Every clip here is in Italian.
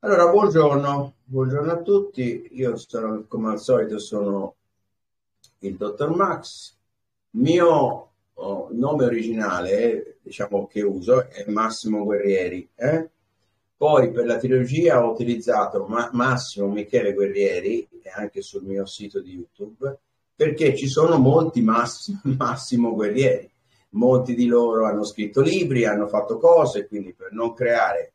Allora, buongiorno, buongiorno a tutti. Io sono, come al solito, sono il dottor Max. Il mio oh, nome originale, diciamo che uso, è Massimo Guerrieri. Eh? Poi per la trilogia ho utilizzato Ma- Massimo Michele Guerrieri, e anche sul mio sito di YouTube, perché ci sono molti Massimo, Massimo Guerrieri. Molti di loro hanno scritto libri, hanno fatto cose, quindi per non creare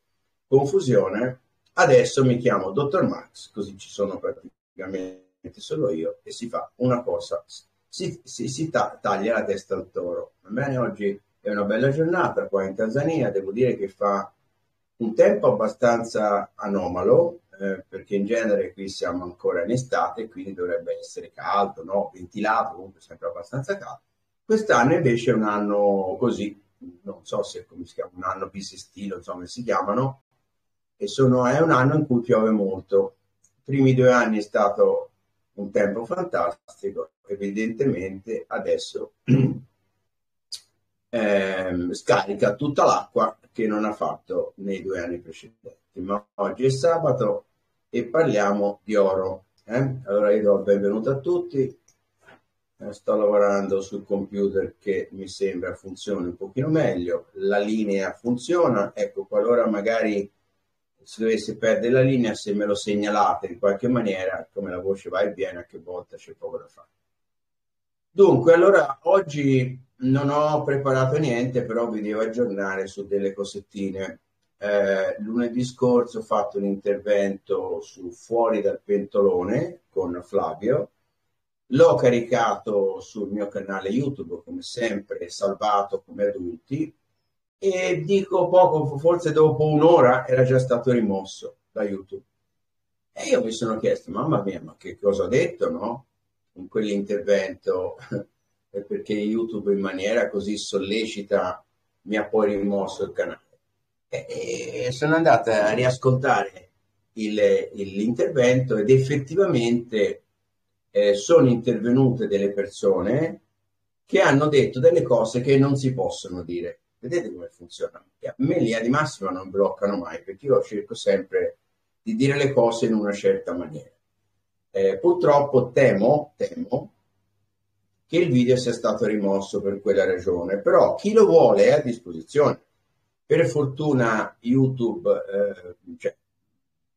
confusione Adesso mi chiamo Dottor Max, così ci sono praticamente solo io e si fa una cosa, si, si, si ta- taglia la testa al toro. Va bene, oggi è una bella giornata qua in Tanzania, devo dire che fa un tempo abbastanza anomalo, eh, perché in genere qui siamo ancora in estate, quindi dovrebbe essere caldo, no? ventilato, comunque sempre abbastanza caldo. Quest'anno invece è un anno così, non so se come si chiama, un anno bisestilo, insomma, si chiamano, e sono, è un anno in cui piove molto. I primi due anni è stato un tempo fantastico, evidentemente adesso ehm, scarica tutta l'acqua che non ha fatto nei due anni precedenti. Ma oggi è sabato e parliamo di oro. Eh? Allora io do il benvenuto a tutti. Eh, sto lavorando sul computer che mi sembra funzioni un pochino meglio. La linea funziona. Ecco, qualora magari se dovesse perdere la linea, se me lo segnalate in qualche maniera, come la voce va e viene, a che volta c'è poco da fare. Dunque, allora oggi non ho preparato niente, però vi devo aggiornare su delle cosettine. Eh, lunedì scorso ho fatto un intervento su Fuori dal pentolone con Flavio, l'ho caricato sul mio canale YouTube, come sempre, salvato come adulti, e dico poco, forse dopo un'ora era già stato rimosso da YouTube. E io mi sono chiesto, mamma mia, ma che cosa ho detto, no? In quell'intervento, perché YouTube in maniera così sollecita mi ha poi rimosso il canale. E, e sono andata a riascoltare il, l'intervento ed effettivamente eh, sono intervenute delle persone che hanno detto delle cose che non si possono dire Vedete come funziona? A me linea di massima non bloccano mai perché io cerco sempre di dire le cose in una certa maniera. Eh, purtroppo temo, temo che il video sia stato rimosso per quella ragione, però chi lo vuole è a disposizione. Per fortuna YouTube, eh, cioè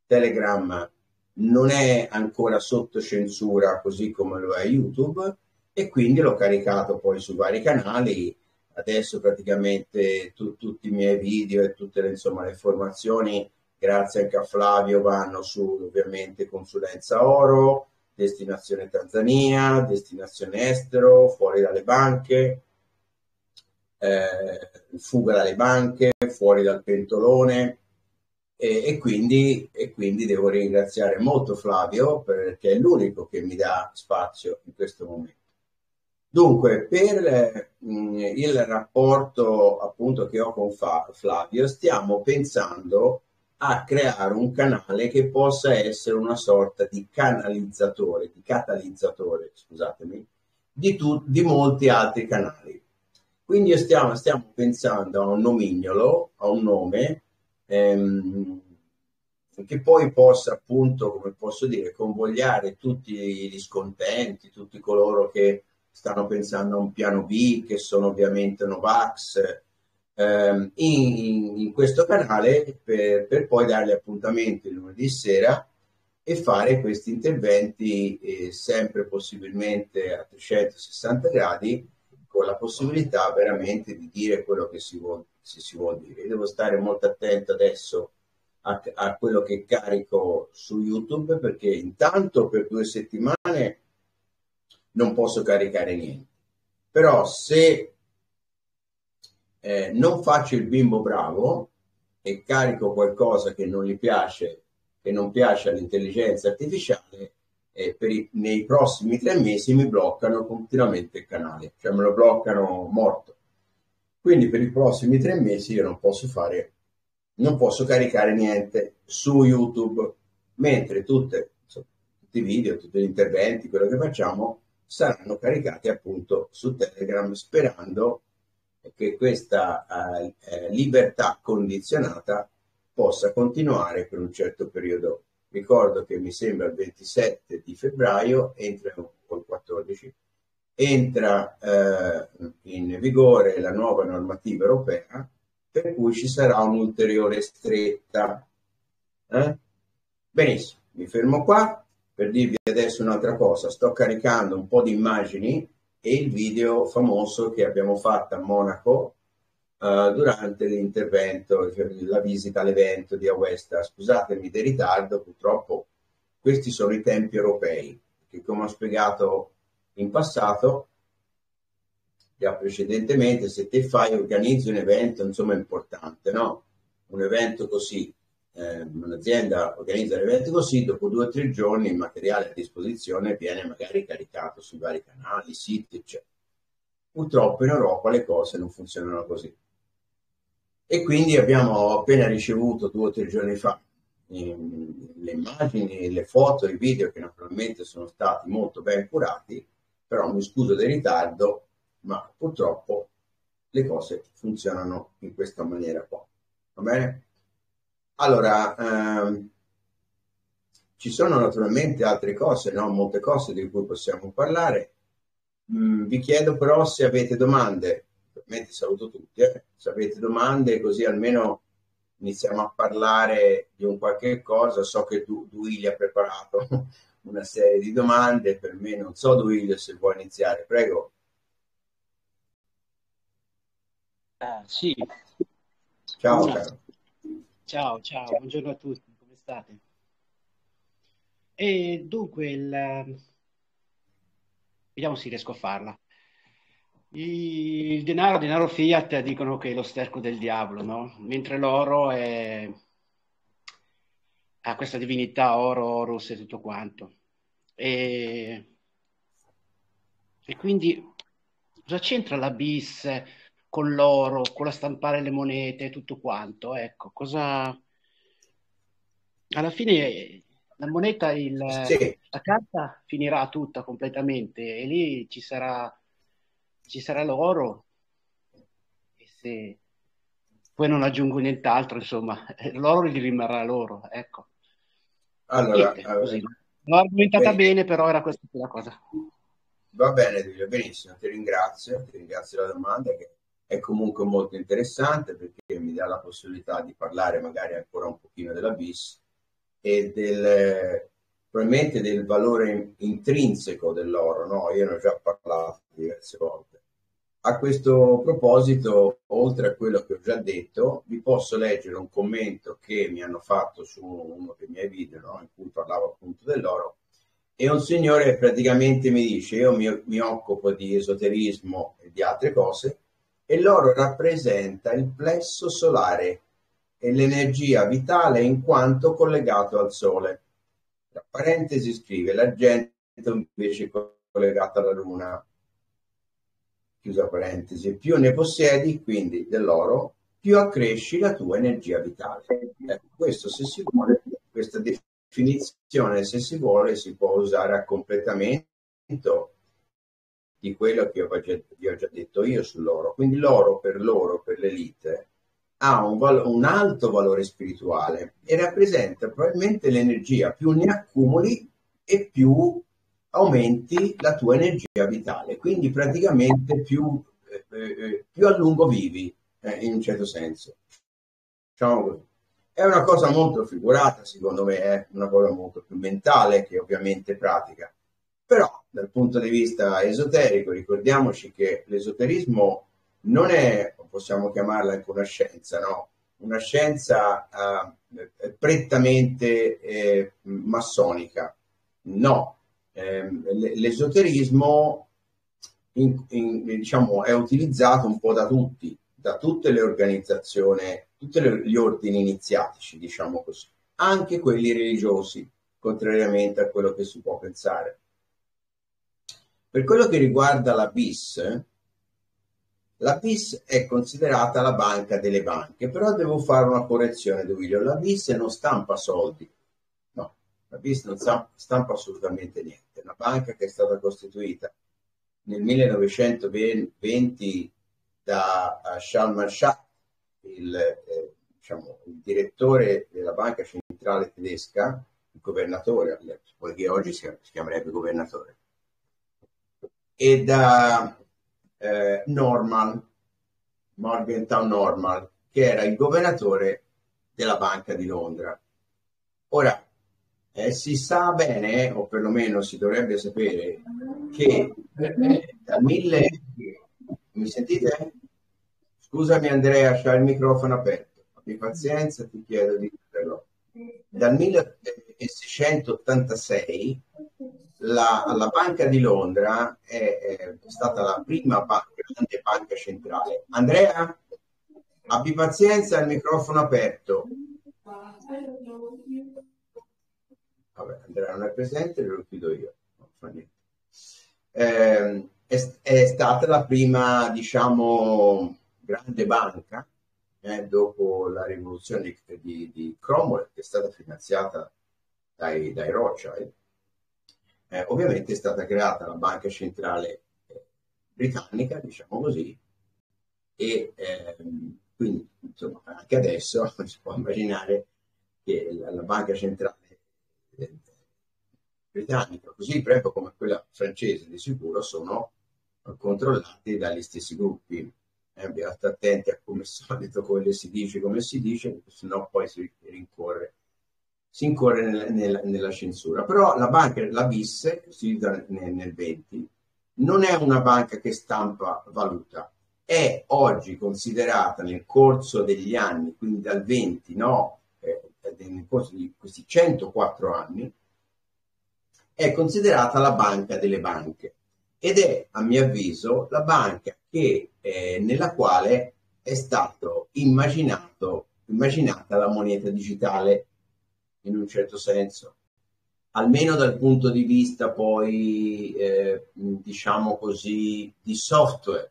Telegram non è ancora sotto censura così come lo è YouTube e quindi l'ho caricato poi su vari canali adesso praticamente tu, tutti i miei video e tutte le, insomma, le informazioni, grazie anche a Flavio, vanno su ovviamente consulenza oro, destinazione Tanzania, destinazione estero, fuori dalle banche, eh, fuga dalle banche, fuori dal pentolone. E, e, quindi, e quindi devo ringraziare molto Flavio perché è l'unico che mi dà spazio in questo momento. Dunque, per mh, mm, il rapporto appunto che ho con Flavio, stiamo pensando a creare un canale che possa essere una sorta di canalizzatore, di catalizzatore, scusatemi, di, tu, di molti altri canali. Quindi stiamo, stiamo, pensando a un nomignolo, a un nome, ehm, che poi possa appunto, come posso dire, convogliare tutti gli scontenti, tutti coloro che stanno pensando a un piano B, che sono ovviamente Novax, ehm, in, in, questo canale per, per, poi dargli appuntamento il lunedì sera e fare questi interventi eh, sempre possibilmente a 360 gradi con la possibilità veramente di dire quello che si vuole, si, si vuol dire. Devo stare molto attento adesso a, a quello che carico su YouTube perché intanto per due settimane non posso caricare niente. Però se eh, non faccio il bimbo bravo e carico qualcosa che non gli piace, che non piace all'intelligenza artificiale, eh, i, nei prossimi tre mesi mi bloccano continuamente il canale, cioè me lo bloccano morto. Quindi per i prossimi tre mesi io non posso fare, non posso caricare niente su YouTube, mentre tutte, tutti i video, tutti gli interventi, quello che facciamo, saranno caricati appunto su Telegram sperando che questa eh, eh, libertà condizionata possa continuare per un certo periodo. Ricordo che mi sembra il 27 di febbraio, entra il 14, entra eh, in vigore la nuova normativa europea per cui ci sarà un'ulteriore stretta. Eh? Benissimo, mi fermo qua per dirvi adesso un'altra cosa. Sto caricando un po' di immagini e il video famoso che abbiamo fatto a Monaco uh, durante l'intervento, la visita all'evento di Auesta. Scusatemi del ritardo, purtroppo questi sono i tempi europei, che come ho spiegato in passato, già precedentemente, se te fai, organizzi un evento, insomma, importante, no? Un evento così, eh, un'azienda organizza un evento così, dopo due o tre giorni il materiale a disposizione viene magari caricato sui vari canali, siti, eccetera. Purtroppo in Europa le cose non funzionano così. E quindi abbiamo appena ricevuto due o tre giorni fa ehm, le immagini, le foto, i video che naturalmente sono stati molto ben curati, però mi scuso del ritardo, ma purtroppo le cose funzionano in questa maniera qua. Va bene? Allora, ehm, ci sono naturalmente altre cose, no? molte cose di cui possiamo parlare. Mm, vi chiedo però se avete domande ovviamente saluto tutti, eh. se avete domande così almeno iniziamo a parlare di un qualche cosa, so che du- Duilio ha preparato una serie di domande, per me non so Duilio se vuoi iniziare, prego. Ah, sì. Ciao, caro. Ciao, ciao, buongiorno a tutti, come state? E dunque, il... vediamo se riesco a farla. Il denaro, denaro fiat, dicono che è lo sterco del diavolo, no? Mentre l'oro è... ha questa divinità oro, orus e tutto quanto. E, e quindi cosa c'entra la bis con l'oro, con la stampare le monete tutto quanto? Ecco, cosa... Alla fine la moneta, il... sì. la carta finirà tutta completamente e lì ci sarà ci sarà l'oro e se poi non aggiungo nient'altro, insomma, l'oro gli rimarrà l'oro, ecco. Allora, Niente, così. L'ho argomentata bene. bene, però era questa la cosa. Va bene, benissimo, ti ringrazio, ti ringrazio della domanda che è comunque molto interessante perché mi dà la possibilità di parlare magari ancora un pochino della BIS e del, probabilmente del valore intrinseco dell'oro, no? Io ne ho già parlato diverse volte a questo proposito, oltre a quello che ho già detto, vi posso leggere un commento che mi hanno fatto su uno dei miei video no? in cui parlavo appunto dell'oro e un signore praticamente mi dice io mi, mi occupo di esoterismo e di altre cose e l'oro rappresenta il plesso solare e l'energia vitale in quanto collegato al sole. Tra parentesi scrive l'argento invece collegato alla luna chiusa parentesi, più ne possiedi, quindi dell'oro, più accresci la tua energia vitale. Ecco, questo se si vuole, questa definizione se si vuole si può usare a completamento di quello che vi ho già detto io sull'oro. Quindi l'oro per loro, per l'elite, ha un, val- un, alto valore spirituale e rappresenta probabilmente l'energia, più ne accumuli e più aumenti la tua energia vitale, quindi praticamente più, eh, eh, più a lungo vivi, eh, in un certo senso. Diciamo così. È una cosa molto figurata, secondo me, è una cosa molto più mentale che ovviamente pratica. Però dal punto di vista esoterico ricordiamoci che l'esoterismo non è, possiamo chiamarla anche una scienza, no? Una scienza uh, prettamente eh, massonica. No, Ehm, l'esoterismo in, in, diciamo, è utilizzato un po' da tutti, da tutte le organizzazioni, tutti gli ordini iniziatici, diciamo così, anche quelli religiosi, contrariamente a quello che si può pensare. Per quello che riguarda la BIS, la BIS è considerata la banca delle banche, però devo fare una correzione, Duilio. La BIS non stampa soldi, la BIS non stampa assolutamente niente. Una banca che è stata costituita nel 1920 da Shalman Shah, il, eh, diciamo, il direttore della banca centrale tedesca, il governatore, poiché oggi si, chiamerebbe governatore, e da eh, Norman, Morgantown Norman, che era il governatore della Banca di Londra. Ora, eh, si sa bene, o perlomeno si dovrebbe sapere, che eh, dal 1000... Mi sentite? Scusami Andrea, c'ha il microfono aperto. Abbi pazienza, ti chiedo di. Dal 1686 la, la, Banca di Londra è, è stata la prima banca, grande banca centrale. Andrea, abbi pazienza, il microfono aperto. Vabbè, Andrea non è presente, lo chiudo io. Eh, è, è, stata la prima, diciamo, grande banca eh, dopo la rivoluzione di, di, Cromwell, che è stata finanziata dai, dai Rothschild. Eh, ovviamente è stata creata la banca centrale eh, britannica, diciamo così, e ehm, quindi insomma, anche adesso si può immaginare che la, la banca centrale britannica, così proprio come quella francese di sicuro, sono controllati dagli stessi gruppi. Eh, bisogna attenti a come solito quello si dice come si dice, perché sennò poi si rincorre, si incorre nel, nel, nella censura. Però la banca, la BIS, costituita nel, nel 20, non è una banca che stampa valuta, è oggi considerata nel corso degli anni, quindi dal 20, no, eh, nel corso di questi 104 anni, è considerata la banca delle banche. Ed è, a mio avviso, la banca che, eh, nella quale è stato immaginato, immaginata la moneta digitale in un certo senso, almeno dal punto di vista poi, eh, diciamo così, di software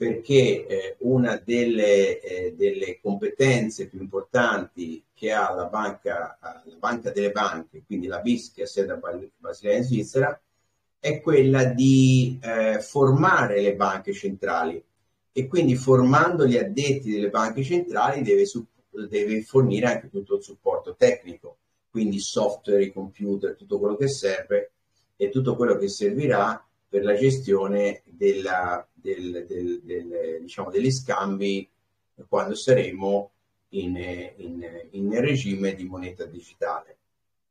perché eh, una delle, eh, delle, competenze più importanti che ha la banca, la banca delle banche, quindi la BIS che ha sede a Basilea in Svizzera, è quella di eh, formare le banche centrali. E quindi formando gli addetti delle banche centrali deve, deve fornire anche tutto il supporto tecnico, quindi software, computer, tutto quello che serve e tutto quello che servirà per la gestione della, del, del, del, diciamo, degli scambi quando saremo in, in, in, regime di moneta digitale.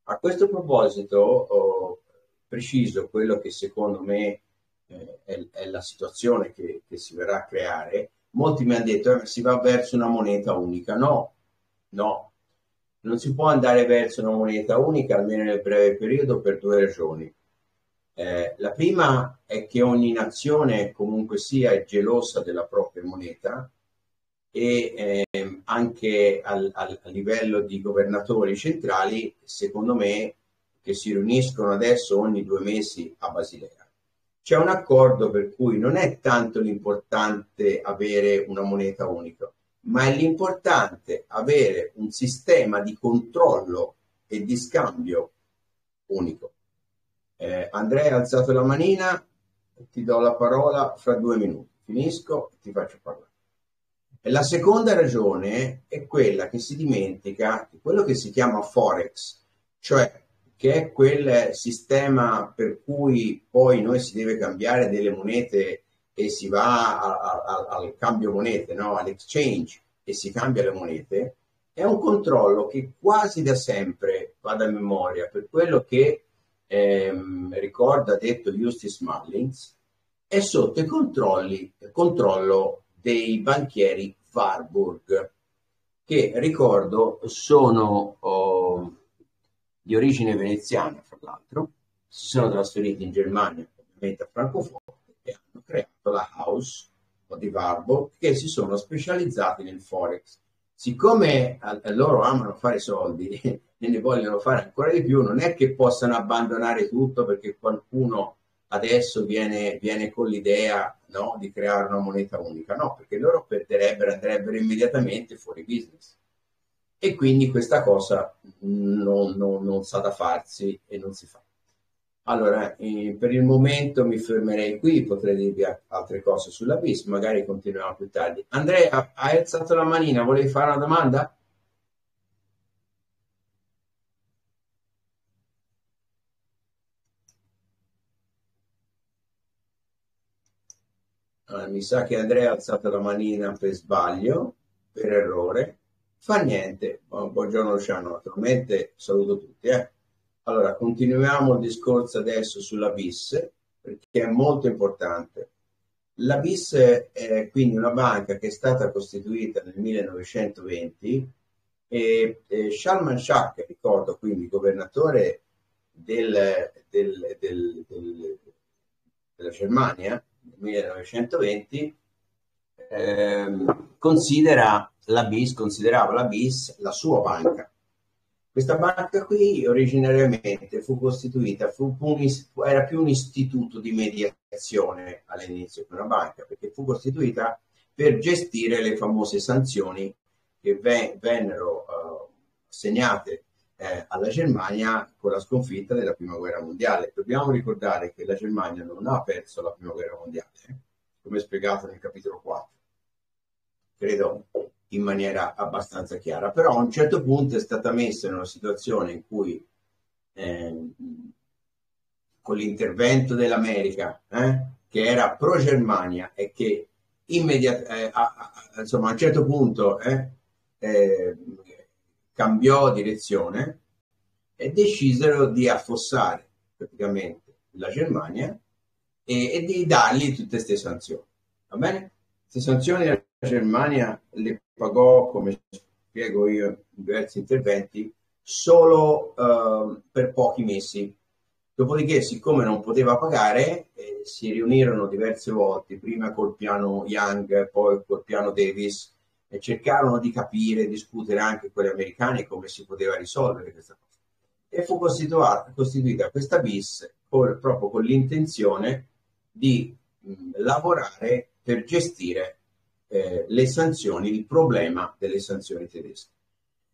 A questo proposito ho preciso quello che secondo me eh, è, è, la situazione che, che, si verrà a creare. Molti mi hanno detto eh, si va verso una moneta unica. No, no, non si può andare verso una moneta unica almeno nel breve periodo per due ragioni. Eh, la prima è che ogni nazione comunque sia è gelosa della propria moneta e eh, anche al, al, a livello di governatori centrali, secondo me, che si riuniscono adesso ogni due mesi a Basilea. C'è un accordo per cui non è tanto l'importante avere una moneta unica, ma è l'importante avere un sistema di controllo e di scambio unico. Eh, Andrea ha alzato la manina, ti do la parola fra due minuti. Finisco e ti faccio parlare. E la seconda ragione è quella che si dimentica di quello che si chiama Forex, cioè che è quel sistema per cui poi noi si deve cambiare delle monete e si va a, a, al cambio monete, no? all'exchange e si cambia le monete, è un controllo che quasi da sempre va da memoria per quello che ehm, ricorda detto Justus Mullins, è sotto il controllo dei banchieri Warburg, che ricordo sono oh, di origine veneziana, fra l'altro, si sono trasferiti in Germania, ovviamente a Francoforte, e hanno creato la House di Warburg, che si sono specializzati nel Forex. Siccome a loro amano fare soldi e ne vogliono fare ancora di più, non è che possano abbandonare tutto perché qualcuno adesso viene, viene con l'idea no, di creare una moneta unica, no, perché loro perderebbero, andrebbero immediatamente fuori business. E quindi questa cosa non, non, non sa da farsi e non si fa. Allora, eh, per il momento mi fermerei qui, potrei dirvi altre cose sulla BIS, magari continuiamo più tardi. Andrea, hai alzato la manina, volevi fare una domanda? Allora, mi sa che Andrea ha alzato la manina per sbaglio, per errore. Fa niente. Buongiorno Luciano, naturalmente saluto tutti. Eh. Allora, continuiamo il discorso adesso sulla BIS, perché è molto importante. La BIS è quindi una banca che è stata costituita nel 1920 e, e Shalman Shak, ricordo quindi governatore del, del, del, della Germania, 1920 ehm, considera la BIS, considerava la BIS la sua banca. Questa banca qui originariamente fu costituita, fu un, era più un istituto di mediazione all'inizio che una banca, perché fu costituita per gestire le famose sanzioni che vennero uh, assegnate eh, alla Germania con la sconfitta della prima guerra mondiale. Dobbiamo ricordare che la Germania non ha perso la prima guerra mondiale, eh, come spiegato nel capitolo 4, credo in maniera abbastanza chiara, però a un certo punto è stata messa in una situazione in cui eh, con l'intervento dell'America, eh, che era pro-Germania e che immediatamente, eh, insomma, a un certo punto eh, eh, cambiò direzione e decisero di affossare praticamente la Germania e, e di dargli tutte queste sanzioni. Va bene? Queste sanzioni la Germania le pagò, come spiego io in diversi interventi, solo uh, per pochi mesi. Dopodiché, siccome non poteva pagare, eh, si riunirono diverse volte, prima col piano Young, poi col piano Davis, e cercarono di capire, discutere anche con gli americani come si poteva risolvere questa cosa. E fu costituita, questa bis con, proprio con l'intenzione di mh, lavorare per gestire eh, le sanzioni, il problema delle sanzioni tedesche.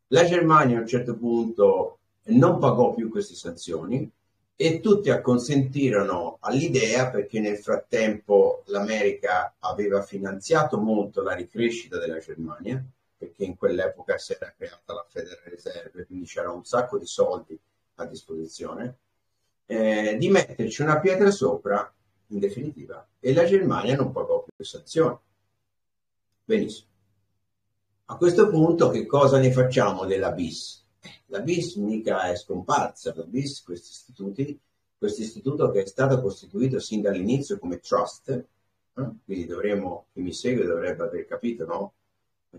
La Germania a un certo punto non pagò più queste sanzioni, e tutti acconsentirono all'idea perché nel frattempo l'America aveva finanziato molto la ricrescita della Germania, perché in quell'epoca si era creata la Federal Reserve, quindi c'era un sacco di soldi a disposizione, eh, di metterci una pietra sopra, in definitiva, e la Germania non pagò più sanzioni. Benissimo. A questo punto che cosa ne facciamo della BIS? La BIS mica è scomparsa, la BIS, questi istituti, questo istituto che è stato costituito sin dall'inizio come trust, eh? quindi dovremmo, chi mi segue dovrebbe aver capito, no?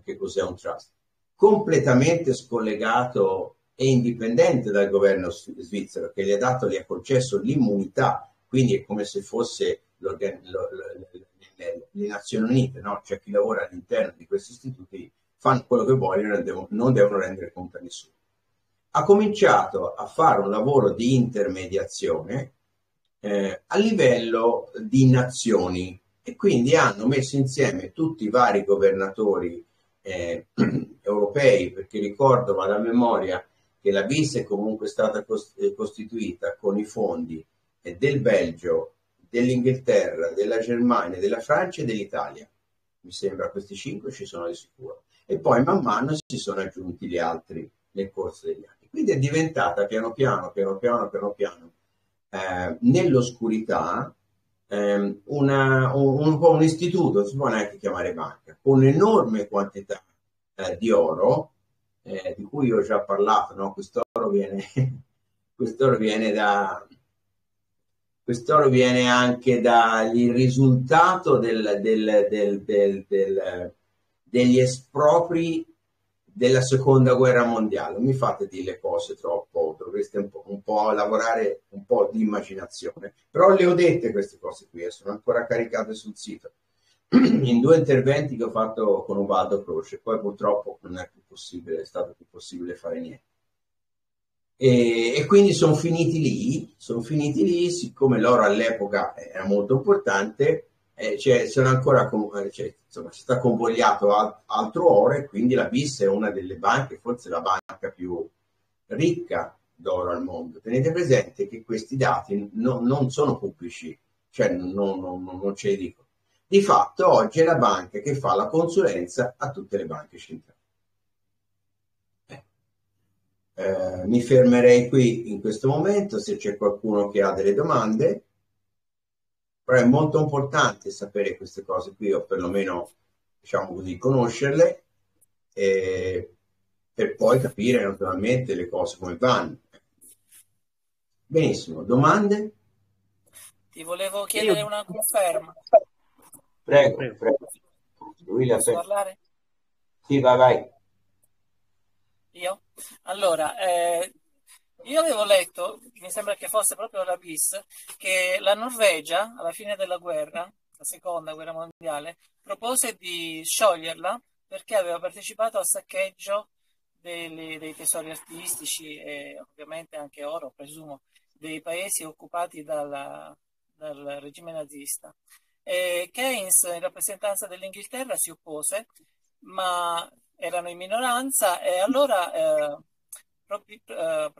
Che cos'è un trust? Completamente scollegato e indipendente dal governo svizzero che gli ha dato, gli ha concesso l'immunità, quindi è come se fosse lo, le, le, Nazioni Unite, no? Cioè chi lavora all'interno di questi istituti fanno quello che vogliono e non devono rendere conto a nessuno ha cominciato a fare un lavoro di intermediazione eh, a livello di nazioni e quindi hanno messo insieme tutti i vari governatori eh, europei, perché ricordo, vado a memoria, che la BIS è comunque stata costituita con i fondi del Belgio, dell'Inghilterra, della Germania, della Francia e dell'Italia. Mi sembra questi cinque ci sono di sicuro. E poi man mano si sono aggiunti gli altri nel corso degli anni. Quindi è diventata piano piano, piano piano, piano piano, eh, nell'oscurità eh, una, un, un, un, istituto, si può neanche chiamare banca, con un'enorme quantità eh, di oro, eh, di cui ho già parlato, no? quest'oro, viene, quest'oro viene da... Quest'oro viene anche dal risultato del, del, del, degli espropri della seconda guerra mondiale. mi fate dire le cose troppo, dovreste un po', un po', lavorare un po' di immaginazione. Però le ho dette queste cose qui e sono ancora caricate sul sito. In due interventi che ho fatto con Ubaldo Croce, poi purtroppo non è più possibile, è stato più possibile fare niente. E, e quindi sono finiti lì, sono finiti lì, siccome l'oro all'epoca era molto importante, eh, cioè, sono ancora cioè, insomma, si sta convogliato altro oro e quindi la BIS è una delle banche, forse la banca più ricca d'oro al mondo. Tenete presente che questi dati no, non sono pubblici, cioè non, non, non ce li dico. Di fatto oggi è la banca che fa la consulenza a tutte le banche centrali. Eh, mi fermerei qui in questo momento se c'è qualcuno che ha delle domande, però è molto importante sapere queste cose qui o perlomeno diciamo così conoscerle eh, per poi capire naturalmente le cose come vanno. Benissimo, domande? Ti volevo chiedere una conferma. Prego, prego. William, Posso parlare? Sì, vai, vai. Io? Allora, eh, io avevo letto, mi sembra che fosse proprio la BIS, che la Norvegia, alla fine della guerra, la seconda guerra mondiale, propose di scioglierla perché aveva partecipato al saccheggio dei, dei tesori artistici e ovviamente anche oro, presumo, dei paesi occupati dalla, dal regime nazista. E Keynes, in rappresentanza dell'Inghilterra, si oppose, ma erano in minoranza e allora eh, propi, eh,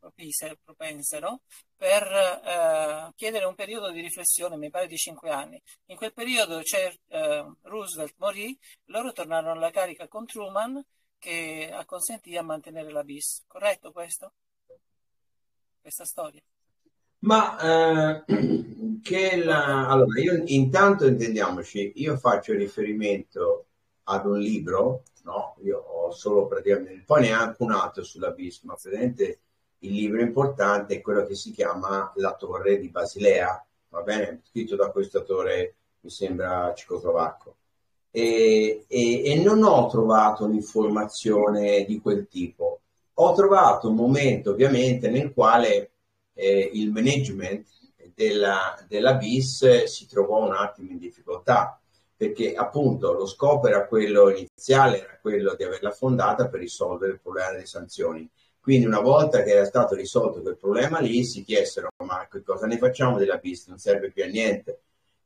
propise, propensero per eh, chiedere un periodo di riflessione, mi pare di cinque anni. In quel periodo eh, Roosevelt morì, loro tornarono alla carica con Truman che acconsentì a mantenere la bis. Corretto questo? Questa storia? Ma eh, che la... allora, io intanto intendiamoci, io faccio riferimento ad un libro, no? Io ho solo praticamente, poi neanche un altro sulla bis, ma praticamente il libro importante è quello che si chiama La torre di Basilea, va bene? Scritto da questo attore, mi sembra Cicoslovacco. E, e, e non ho trovato un'informazione di quel tipo. Ho trovato un momento, ovviamente, nel quale eh, il management della, della BIS si trovò un attimo in difficoltà perché appunto lo scopo era quello iniziale, era quello di averla fondata per risolvere il problema delle sanzioni. Quindi una volta che era stato risolto quel problema lì si chiesero ma che cosa ne facciamo della BIS? Non serve più a niente.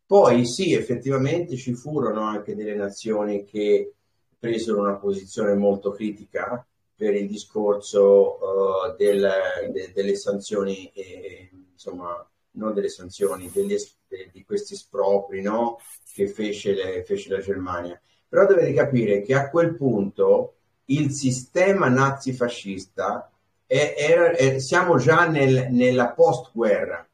Poi sì, effettivamente ci furono anche delle nazioni che presero una posizione molto critica per il discorso uh, del, de, delle sanzioni, eh, insomma, non delle sanzioni, degli, de, di questi espropri no? che fece, le, fece la Germania. Però dovete capire che a quel punto il sistema nazifascista è, è, è, siamo già nel, nella post-guerra,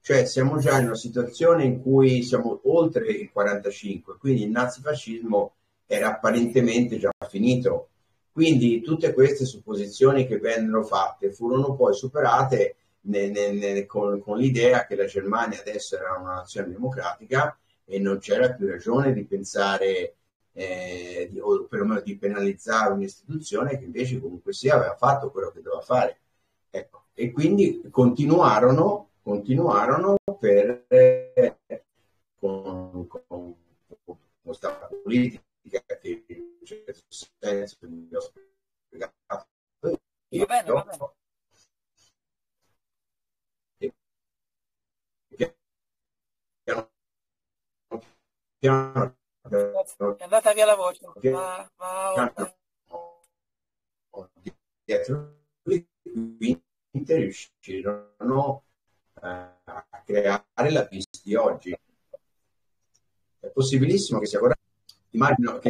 cioè siamo già in una situazione in cui siamo oltre il 45, quindi il nazifascismo era apparentemente già finito. Quindi tutte queste supposizioni che vennero fatte furono poi superate ne, ne, ne, con, con l'idea che la Germania adesso era una nazione democratica e non c'era più ragione di pensare eh, di, o perlomeno di penalizzare un'istituzione che invece comunque sia aveva fatto quello che doveva fare. Ecco. E quindi continuarono, continuarono per, eh, con, con, con questa politica che in un certo senso vi ho spiegato. Va bene, va bene. Piano, piano, è andata via la voce. Va, va, dietro quindi riuscirono eh, a creare la pista di oggi. È possibilissimo che sia corretto. Immagino che,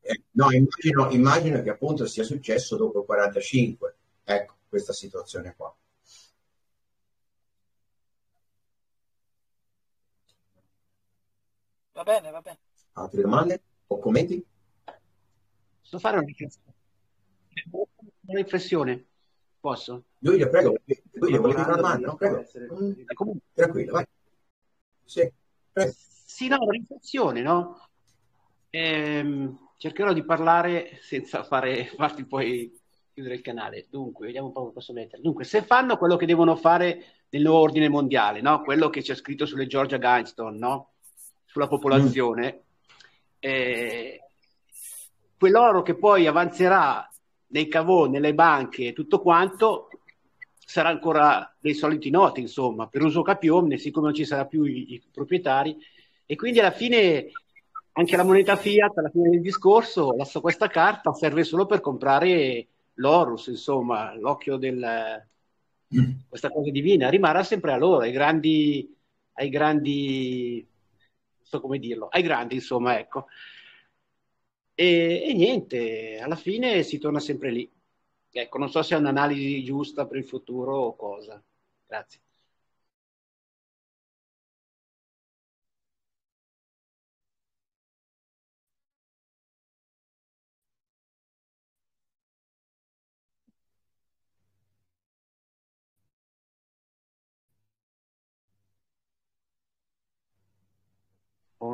eh, no, immagino, immagino che appunto sia successo dopo il 45. Ecco, questa situazione qua. Va bene, va bene. Altre domande o commenti? Posso fare una riflessione? Una riflessione? Posso? Giulia, prego. Giulia, volevi fare una domanda? No, prego. Mm, tranquillo, vai. Sì, prego. Sì, no, una riflessione, no? Ehm, cercherò di parlare senza fare, farti poi chiudere il canale. Dunque, vediamo un po' come posso mettere. Dunque, se fanno quello che devono fare nel nuovo ordine mondiale, no? Quello che c'è scritto sulle Georgia Guidestone, no? Sulla popolazione, mm eh, quell'oro che poi avanzerà nei cavò, nelle banche e tutto quanto sarà ancora dei soliti noti, insomma, per uso capione, siccome non ci sarà più i, i proprietari. E quindi alla fine anche la moneta fiat, alla fine del discorso, la, questa carta serve solo per comprare l'Orus, insomma, l'occhio del... questa cosa divina, rimarrà sempre a loro, ai grandi, ai grandi, so come dirlo, ai grandi, insomma, ecco. E, e niente, alla fine si torna sempre lì. Ecco, non so se è un'analisi giusta per il futuro o cosa. Grazie.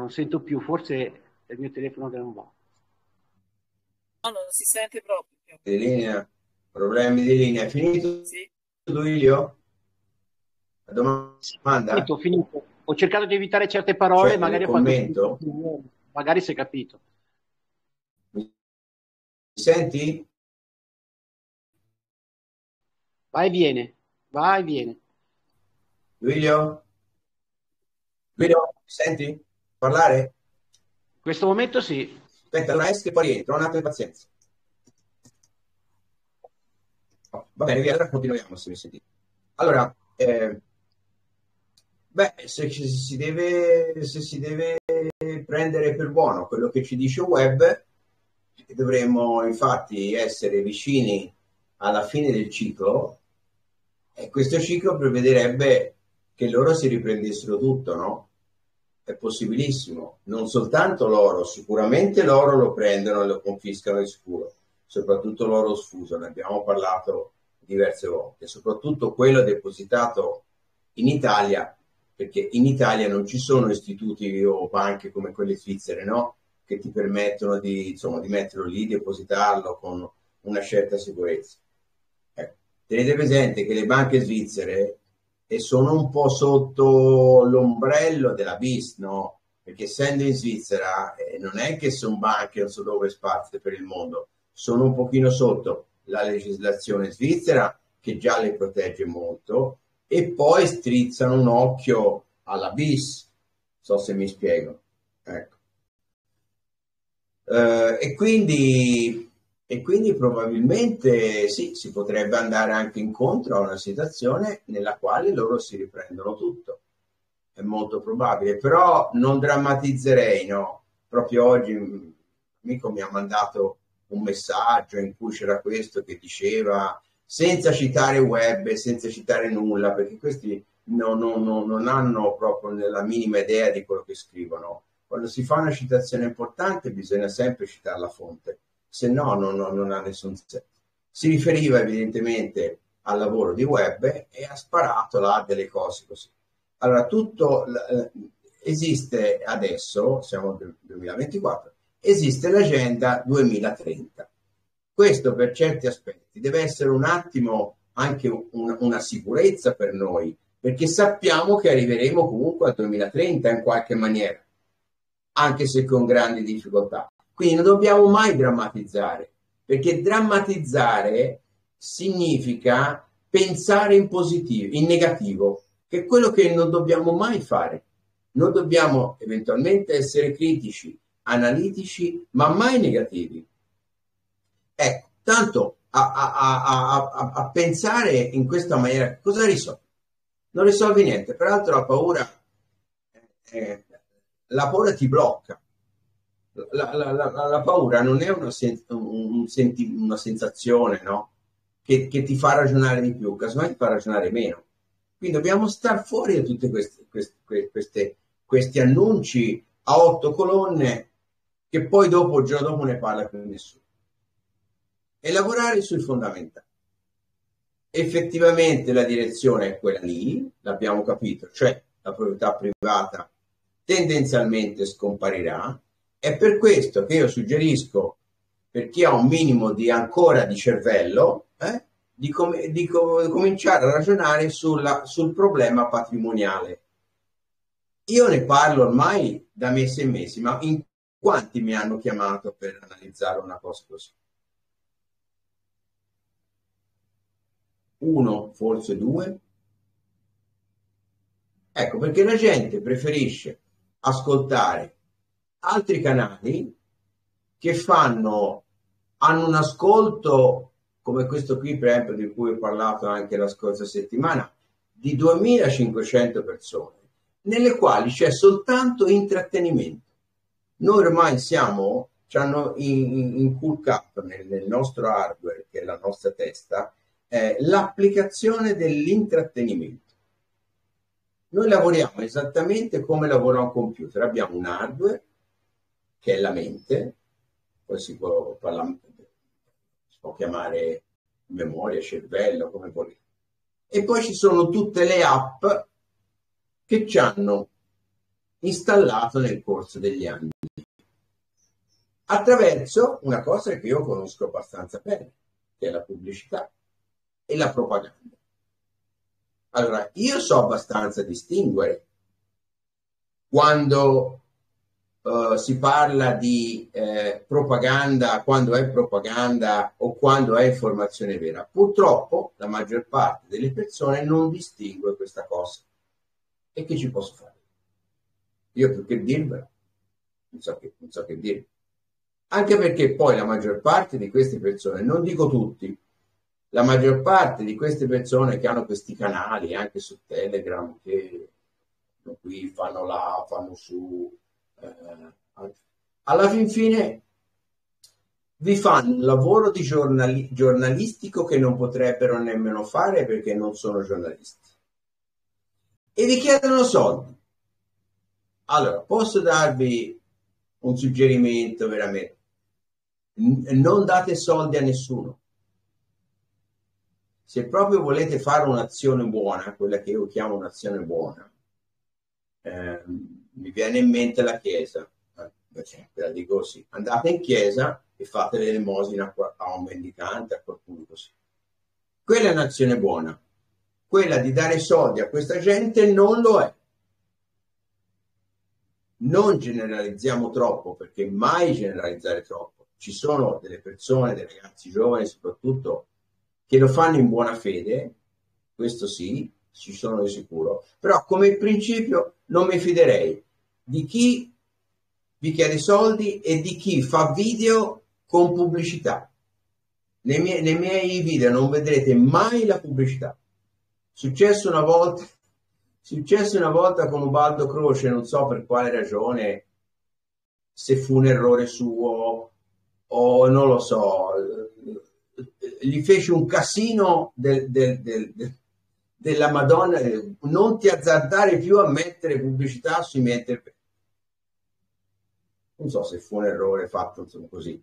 Non sento più, forse è il mio telefono che non va. No, non si sente proprio. Di linea, problemi di linea. Finito Sì. Duilio? La domanda? Finito, finito. Ho cercato di evitare certe parole, Cioè, magari ho fatto commento? magari si è capito. Mi senti? Va e viene, va e viene. Duilio? Duilio, mi senti? Parlare? In questo momento sì. Aspetta, allora esco e poi rientro, un attimo di pazienza. Oh, va bene, via, allora continuiamo se mi sentite. Allora, eh, beh, se ci- si deve, se si deve prendere per buono quello che ci dice Webb, dovremmo infatti essere vicini alla fine del ciclo e questo ciclo prevederebbe che loro si riprendessero tutto, no? È possibilissimo. Non soltanto l'oro, sicuramente l'oro lo prendono e lo confiscano di sicuro, soprattutto l'oro sfuso, ne abbiamo parlato diverse volte, soprattutto quello depositato in Italia, perché in Italia non ci sono istituti o banche come quelle svizzere, no? Che ti permettono di, insomma, di metterlo lì, depositarlo con una certa sicurezza. Ecco, tenete presente che le banche svizzere e sono un po' sotto l'ombrello della BIS, no? Perché essendo in Svizzera eh, non è che sono banche non so dove sparse per il mondo, sono un pochino sotto la legislazione svizzera che già le protegge molto e poi strizzano un occhio alla BIS, so se mi spiego. Ecco. Eh, e quindi e quindi probabilmente sì, si potrebbe andare anche incontro a una situazione nella quale loro si riprendono tutto. È molto probabile, però non drammatizzerei, no? Proprio oggi un amico mi ha mandato un messaggio in cui c'era questo che diceva, senza citare web senza citare nulla, perché questi non- non- non hanno proprio la minima idea di quello che scrivono. Quando si fa una citazione importante bisogna sempre citare la fonte se no non, non- ha nessun senso. Si riferiva evidentemente al lavoro di Webb e ha sparato là delle cose così. Allora, tutto esiste adesso, siamo nel 2024, esiste l'agenda 2030. Questo per certi aspetti deve essere un attimo anche un- una sicurezza per noi, perché sappiamo che arriveremo comunque al 2030 in qualche maniera, anche se con grandi difficoltà. Quindi non dobbiamo mai drammatizzare, perché drammatizzare significa pensare in positivo, in negativo, che è quello che non dobbiamo mai fare. Noi dobbiamo eventualmente essere critici, analitici, ma mai negativi. Ecco, tanto a, a- a- a- pensare in questa maniera, cosa risolve? Non risolvi niente. Peraltro la paura, eh, la paura ti blocca. La, la- la- la- paura non è una, sen- un senti- una sensazione, no? Che, che ti fa ragionare di più, casomai ti fa ragionare meno. Quindi dobbiamo star fuori da tutti questi annunci a otto colonne che poi dopo, il giorno dopo, ne parla più nessuno. E lavorare sui fondamentali. Effettivamente la direzione è quella lì, l'abbiamo capito, cioè la proprietà privata tendenzialmente scomparirà. È per questo che io suggerisco, per chi ha un minimo di ancora di cervello, eh, di, com- di co- cominciare a ragionare sulla- sul problema patrimoniale. Io ne parlo ormai da mesi e mesi, ma in quanti mi hanno chiamato per analizzare una cosa così? Uno, forse due? Ecco, perché la gente preferisce ascoltare altri canali che fanno, hanno un ascolto come questo qui per esempio di cui ho parlato anche la scorsa settimana, di 2500 persone, nelle quali c'è soltanto intrattenimento. Noi ormai siamo, ci hanno inculcato nel, nel nostro hardware, che è la nostra testa, eh, l'applicazione dell'intrattenimento. Noi lavoriamo esattamente come lavora un computer, abbiamo un hardware che è la mente, poi si può, parlare, si può chiamare memoria, cervello, come volete. E poi ci sono tutte le app che ci hanno installato nel corso degli anni attraverso una cosa che io conosco abbastanza bene, che è la pubblicità e la propaganda. Allora, io so abbastanza distinguere quando uh, si parla di eh, propaganda, quando è propaganda o quando è informazione vera. Purtroppo la maggior parte delle persone non distingue questa cosa. E che ci posso fare? Io più che dirvelo, non so che, non so che dirvi. Anche perché poi la maggior parte di queste persone, non dico tutti, la maggior parte di queste persone che hanno questi canali anche su Telegram, che qui fanno là, fanno su, eh, alla fin fine vi fanno un lavoro di giornali- giornalistico che non potrebbero nemmeno fare perché non sono giornalisti. E vi chiedono soldi. Allora, posso darvi un suggerimento veramente? non date soldi a nessuno se proprio volete fare un'azione buona, quella che io chiamo un'azione buona, eh, mi viene in mente la Chiesa, eh, cioè, la dico così, andate in Chiesa e fate l'elemosina a un mendicante, a qualcuno così. Quella è un'azione buona. Quella di dare soldi a questa gente non lo è. Non generalizziamo troppo, perché mai generalizzare troppo. Ci sono delle persone, dei ragazzi giovani soprattutto, che lo fanno in buona fede, questo sì, ci sono di sicuro, però come principio non mi fiderei di chi vi chiede soldi e di chi fa video con pubblicità. Nei miei, nei miei video non vedrete mai la pubblicità. Successo una volta, successo una volta con Ubaldo Croce, non so per quale ragione, se fu un errore suo o non lo so, gli fece un casino del, del, del, della Madonna, non ti azzardare più a mettere pubblicità sui miei Non so se fu un errore fatto insomma, così,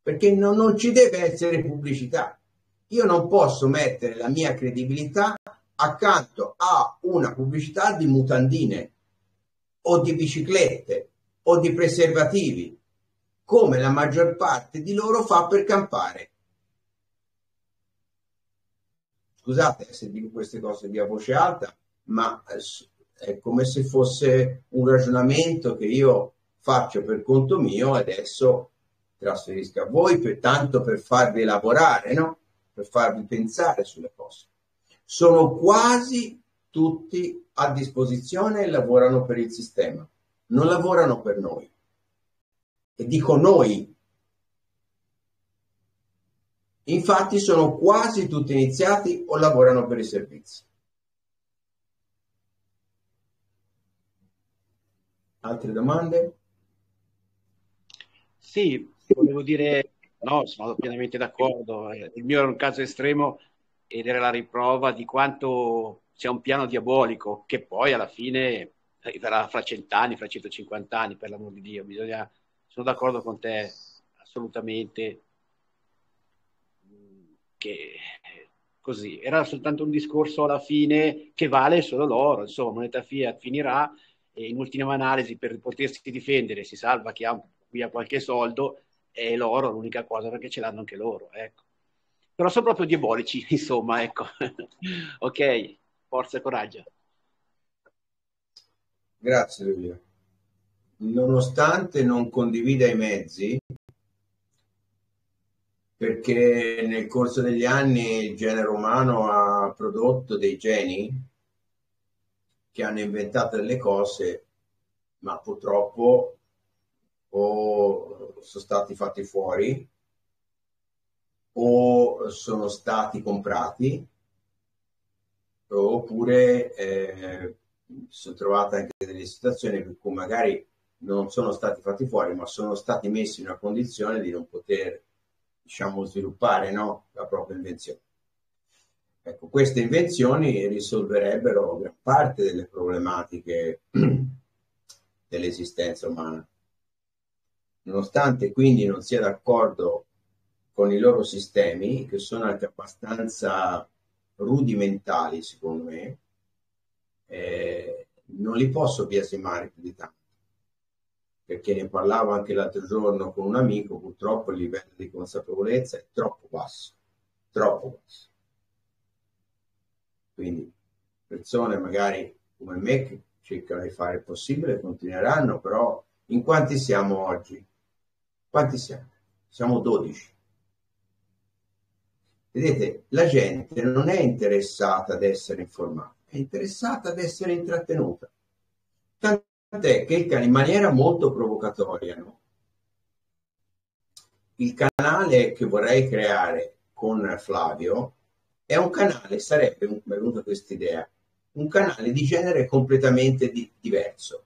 perché non, non ci deve essere pubblicità. Io non posso mettere la mia credibilità accanto a una pubblicità di mutandine o di biciclette o di preservativi, come la maggior parte di loro fa per campare. Scusate se dico queste cose di a voce alta, ma è come se fosse un ragionamento che io faccio per conto mio e adesso trasferisco a voi per tanto per farvi lavorare, no? Per farvi pensare sulle cose. Sono quasi tutti a disposizione e lavorano per il sistema, non lavorano per noi. E dico noi Infatti sono quasi tutti iniziati o lavorano per i servizi. Altre domande? Sì, volevo dire, no, sono pienamente d'accordo. Il mio era un caso estremo ed era la riprova di quanto sia un piano diabolico che poi alla fine arriverà fra cent'anni, fra 150 anni, per l'amor di Dio. Bisogna, sono d'accordo con te assolutamente che così era soltanto un discorso alla fine che vale solo l'oro, insomma, moneta fiat finirà e in ultima analisi per potersi difendere si salva chi ha, ha qualche soldo e l'oro è l'unica cosa perché ce l'hanno anche loro, ecco. Però sono proprio diabolici, insomma, ecco. ok, forza e coraggio. Grazie Giulia. Nonostante non condivida i mezzi, perché nel corso degli anni il genere umano ha prodotto dei geni che hanno inventato delle cose, ma purtroppo o sono stati fatti fuori o sono stati comprati oppure eh, sono trovate anche delle situazioni per cui magari non sono stati fatti fuori ma sono stati messi in una condizione di non poter diciamo sviluppare no, la propria invenzione ecco queste invenzioni risolverebbero gran parte delle problematiche dell'esistenza umana nonostante quindi non sia d'accordo con i loro sistemi, che sono anche abbastanza rudimentali, secondo me, eh, non li posso biasimare più di tanto. Perché ne parlavo anche l'altro giorno con un amico, purtroppo il livello di consapevolezza è troppo basso, troppo basso. Quindi persone magari come me che cercano di fare il possibile continueranno, però in quanti siamo oggi? Quanti siamo? Siamo 12. Vedete, la gente non è interessata ad essere informata, è interessata ad essere intrattenuta. Tant'è che in maniera molto provocatoria, no? il canale che vorrei creare con Flavio è un canale, sarebbe, è venuta questa idea, un canale di genere completamente di, diverso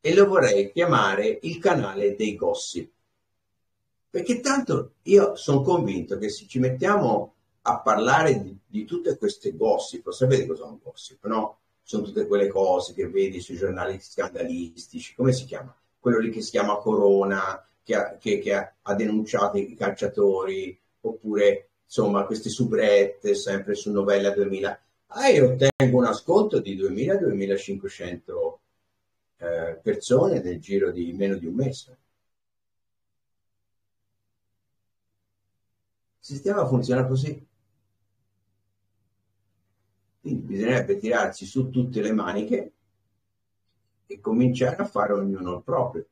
e lo vorrei chiamare il canale dei gossip. Perché tanto io sono convinto che se ci mettiamo a parlare di, di tutte queste gossip, sapete cosa è un gossip, no? Sono tutte quelle cose che vedi sui giornali scandalistici, come si chiama? Quello lì che si chiama Corona, che ha, che, che ha, denunciato i calciatori, oppure insomma queste subrette sempre su Novella 2000. Ah, io ottengo un ascolto di 2000-2500 eh, persone nel giro di meno di un mese. Il sistema funziona così. Quindi bisognerebbe tirarsi su tutte le maniche e cominciare a fare ognuno il proprio.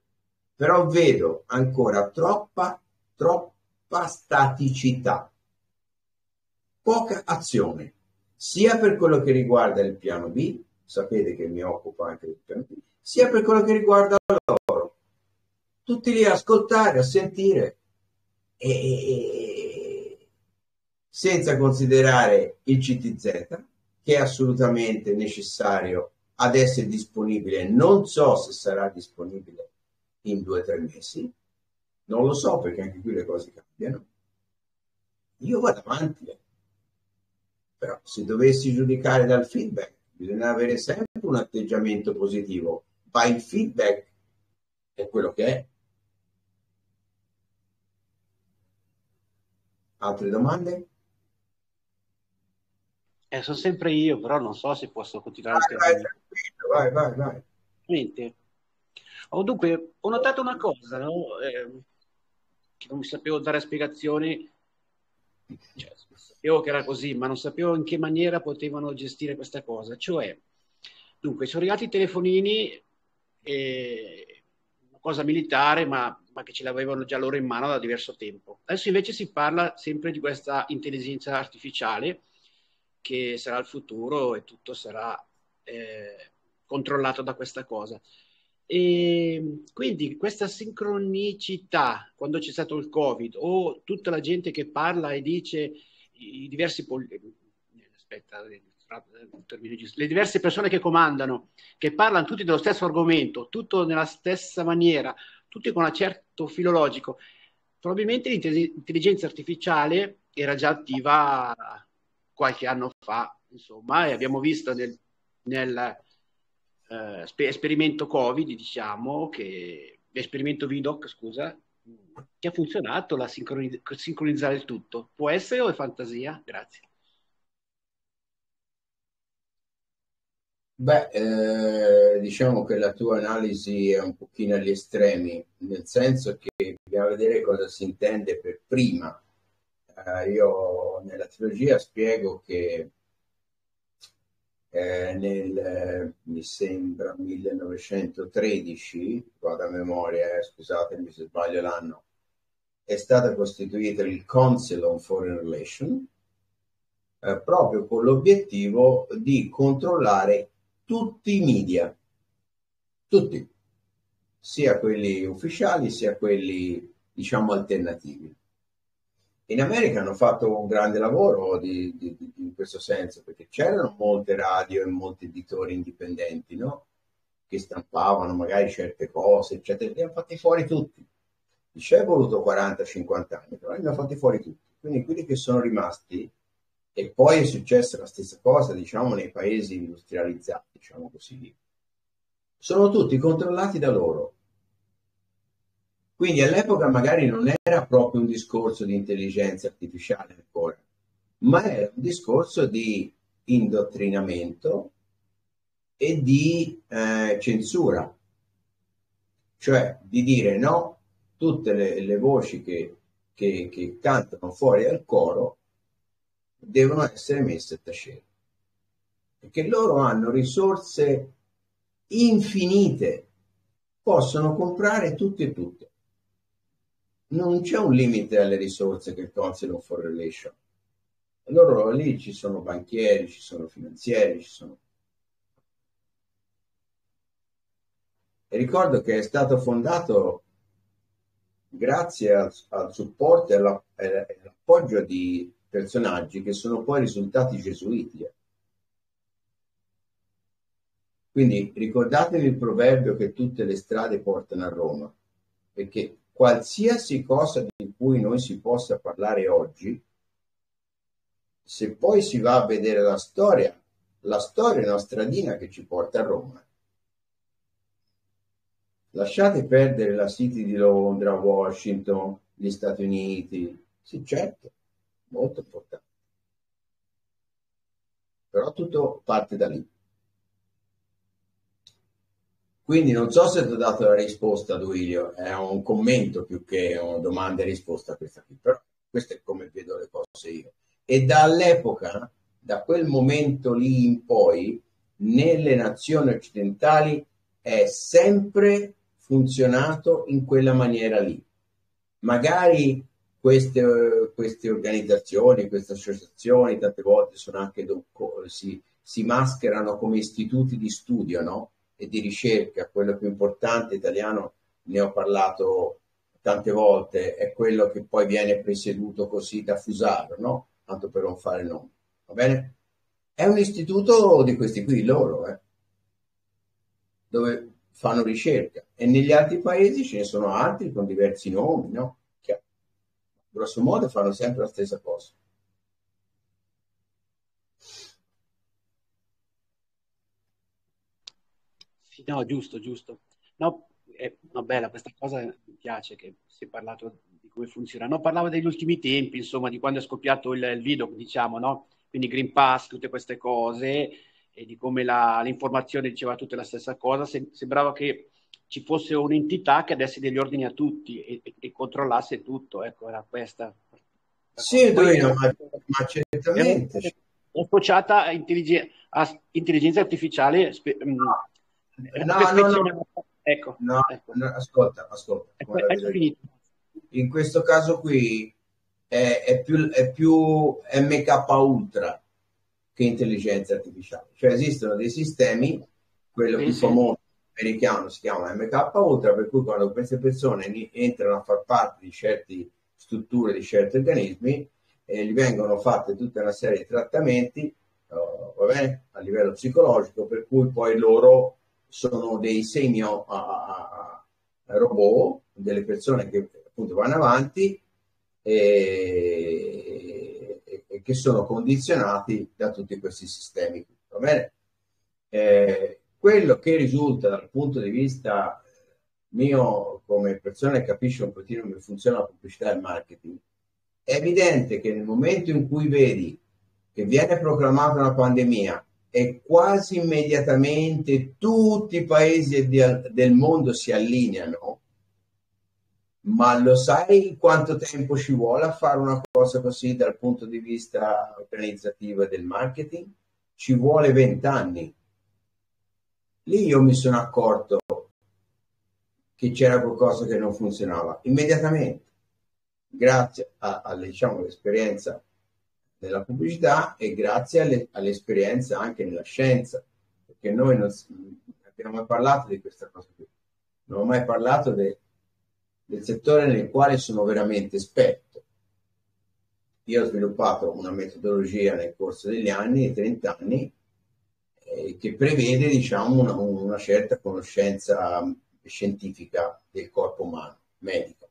Però vedo ancora troppa, troppa staticità, poca azione, sia per quello che riguarda il piano B, sapete che mi occupo anche del piano B, sia per quello che riguarda loro. Tutti lì a ascoltare, a sentire e, senza considerare il CTZ che è assolutamente necessario ad essere disponibile. Non so se sarà disponibile in due o tre mesi, non lo so perché anche qui le cose cambiano. Io vado avanti, però se dovessi giudicare dal feedback, bisogna avere sempre un atteggiamento positivo, ma il feedback è quello che è. Altre domande? Eh, sono sempre io, però non so se posso continuare vai, a vai, vai, vai, vai. Oh, dunque, ho notato una cosa, no? eh, che non mi sapevo dare spiegazioni, cioè, sapevo che era così, ma non sapevo in che maniera potevano gestire questa cosa. Cioè, dunque, sono arrivati i telefonini, eh, una cosa militare, ma, ma che ce l'avevano già loro in mano da diverso tempo. Adesso invece si parla sempre di questa intelligenza artificiale che sarà il futuro e tutto sarà eh, controllato da questa cosa. E quindi questa sincronicità, quando c'è stato il Covid, o tutta la gente che parla e dice i diversi pol- aspetta, le diverse persone che comandano, che parlano tutti dello stesso argomento, tutto nella stessa maniera, tutti con un certo filologico, probabilmente l'intelligenza artificiale era già attiva qualche anno fa, insomma, e abbiamo visto nel, nel eh, esperimento Covid, diciamo, che l'esperimento VDOC, scusa, che ha funzionato la sincroniz- sincronizzare il tutto. Può essere o è fantasia? Grazie. Beh, eh, diciamo che la tua analisi è un pochino agli estremi, nel senso che bisogna vedere cosa si intende per prima eh, io nella trilogia spiego che eh, nel, mi sembra 1913, vado a memoria, eh, scusatemi se sbaglio l'anno, è stata costituita il Council on Foreign Relations eh, proprio con l'obiettivo di controllare tutti i media, tutti, sia quelli ufficiali sia quelli diciamo alternativi In America hanno fatto un grande lavoro di, di, di, in questo senso, perché c'erano molte radio e molti editori indipendenti, no? Che stampavano magari certe cose, eccetera, li hanno fatti fuori tutti. Ci è voluto 40-50 anni, però li hanno fatti fuori tutti. Quindi quelli che sono rimasti, e poi è successa la stessa cosa, diciamo, nei paesi industrializzati, diciamo così, sono tutti controllati da loro quindi all'epoca magari non era proprio un discorso di intelligenza artificiale ancora, ma era un discorso di indottrinamento e di eh, censura, cioè di dire no, tutte le, le voci che, che, che, cantano fuori dal coro devono essere messe a tacere, perché loro hanno risorse infinite, possono comprare tutto e tutto non c'è un limite alle risorse che il Council of Foreign Relations. Allora lì ci sono banchieri, ci sono finanzieri, ci sono... E ricordo che è stato fondato grazie al, al supporto e all'appoggio di personaggi che sono poi risultati gesuiti. Quindi ricordatevi il proverbio che tutte le strade portano a Roma, perché qualsiasi cosa di cui noi si possa parlare oggi, se poi si va a vedere la storia, la storia è una stradina che ci porta a Roma. Lasciate perdere la City di Londra, Washington, gli Stati Uniti. Sì, certo, molto importante. Però tutto parte da lì. Quindi non so se ti ho dato la risposta, Duilio, è un commento più che una domanda e risposta a questa qui, però questo è come vedo le cose io. E dall'epoca, da quel momento lì in poi, nelle nazioni occidentali è sempre funzionato in quella maniera lì. Magari queste, queste organizzazioni, queste associazioni, tante volte sono anche, si, si mascherano come istituti di studio, no? E di ricerca, quello più importante italiano, ne ho parlato tante volte, è quello che poi viene presieduto così da Fusaro, no? Tanto per non fare nome, va bene? È un istituto di questi qui, loro, eh? dove fanno ricerca e negli altri paesi ce ne sono altri con diversi nomi, no? Che grosso modo fanno sempre la stessa cosa. No, giusto, giusto. No, è no, bella questa cosa, mi piace che si è parlato di come funziona. No, parlavo degli ultimi tempi, insomma, di quando è scoppiato il, il video, diciamo, no? Quindi Green Pass, tutte queste cose, e di come la, l'informazione diceva tutte la stessa cosa. Se, sembrava che ci fosse un'entità che desse degli ordini a tutti e, e, e controllasse tutto, ecco, era questa. Sì, Duino, ma, ma certamente. È associata a, intelligen- a intelligenza artificiale spe- mm, No, no, no. Ecco, no, ecco. no, ascolta, ascolta. In questo caso qui è, è, più, è più MK Ultra che intelligenza artificiale. Cioè esistono dei sistemi, quello sì, più sì. famoso americano si chiama MK Ultra, per cui quando queste persone entrano a far parte di certe strutture, di certi organismi, eh, gli vengono fatte tutta una serie di trattamenti uh, a livello psicologico, per cui poi loro sono dei a, a robot, delle persone che appunto vanno avanti e, e, che sono condizionati da tutti questi sistemi. Va bene? Eh, quello che risulta dal punto di vista mio come persona che capisce un pochino come funziona la pubblicità e il marketing, è evidente che nel momento in cui vedi che viene proclamata una pandemia e quasi immediatamente tutti i paesi del mondo si allineano, ma lo sai quanto tempo ci vuole a fare una cosa così dal punto di vista organizzativo e del marketing? Ci vuole vent'anni. Lì io mi sono accorto che c'era qualcosa che non funzionava immediatamente, grazie diciamo, all'esperienza diciamo, nella pubblicità e grazie alle, all'esperienza anche nella scienza, perché noi non abbiamo mai parlato di questa cosa qui, non ho mai parlato de, del settore nel quale sono veramente esperto, io ho sviluppato una metodologia nel corso degli anni, 30 anni, eh, che prevede diciamo, una, una, certa conoscenza scientifica del corpo umano, medica.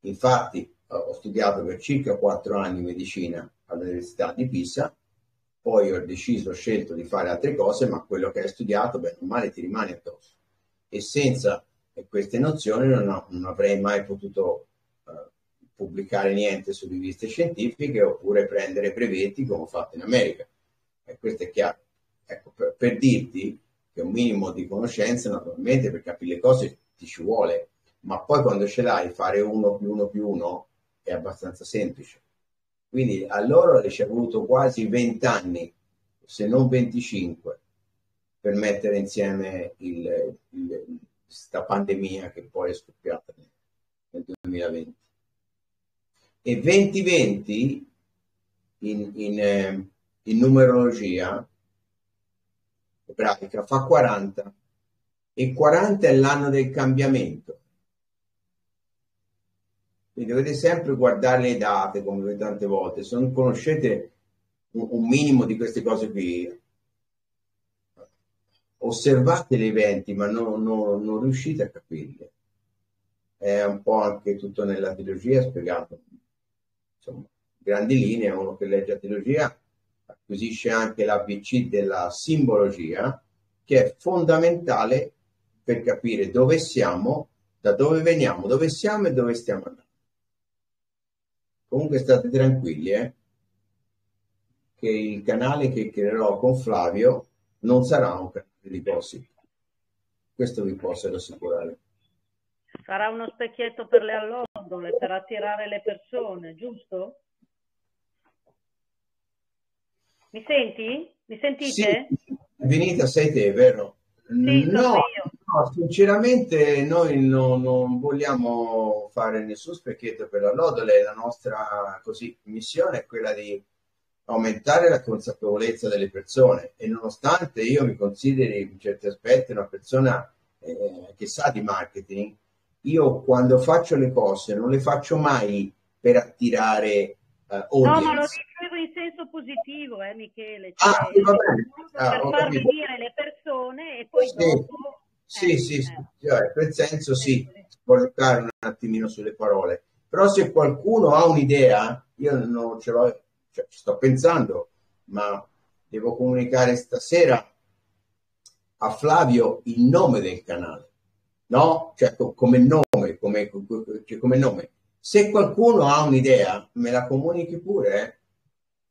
Infatti ho studiato per circa 4 anni medicina all'Università di Pisa, poi ho deciso, ho scelto di fare altre cose, ma quello che hai studiato, bene o male, ti rimane addosso. E senza queste nozioni non, ho, non avrei mai potuto uh, pubblicare niente su riviste scientifiche oppure prendere brevetti come ho fatto in America. E questo è chiaro. Ecco, per, per dirti che un minimo di conoscenza, naturalmente, per capire le cose ti ci vuole, ma poi quando ce l'hai, fare uno più uno più uno è abbastanza semplice. Quindi a loro è voluto quasi 20 anni, se non 25, per mettere insieme il, il, questa pandemia che poi è scoppiata nel 2020. E 2020 in, in, eh, in numerologia ebraica fa 40 e 40 è l'anno del cambiamento. Quindi dovete sempre guardare le date, come tante volte. Se non conoscete un, minimo di queste cose qui, osservate gli eventi, ma non, non, non riuscite a capirli. È un po' anche tutto nella trilogia spiegato. Insomma, grandi linee, uno che legge la trilogia acquisisce anche l'ABC della simbologia, che è fondamentale per capire dove siamo, da dove veniamo, dove siamo e dove stiamo andando. Comunque state tranquilli, eh? che il canale che creerò con Flavio non sarà un canale di gossip. Questo vi posso assicurare. Sarà uno specchietto per le allodole, per attirare le persone, giusto? Mi senti? Mi sentite? Sì, Benita, sei te, vero? Sì, no, no, sinceramente noi non, non, vogliamo fare nessun specchietto per la lodole, la nostra così, missione è quella di aumentare la consapevolezza delle persone e nonostante io mi consideri in certi aspetti una persona eh, che sa di marketing, io quando faccio le cose non le faccio mai per attirare eh, audience. No, ma lo dicevo in senso positivo, eh, Michele. Cioè, ah, sì, va bene. Ah, per far venire le persone e poi sì. dopo... Sì, eh, sì, eh. sì, cioè, per senso sì, si può giocare un attimino sulle parole. Però se qualcuno ha un'idea, io non ce l'ho cioè, ci sto pensando, ma devo comunicare stasera a Flavio il nome del canale, no? Cioè come nome, come, cioè, come nome. Se qualcuno ha un'idea, me la comunichi pure, eh?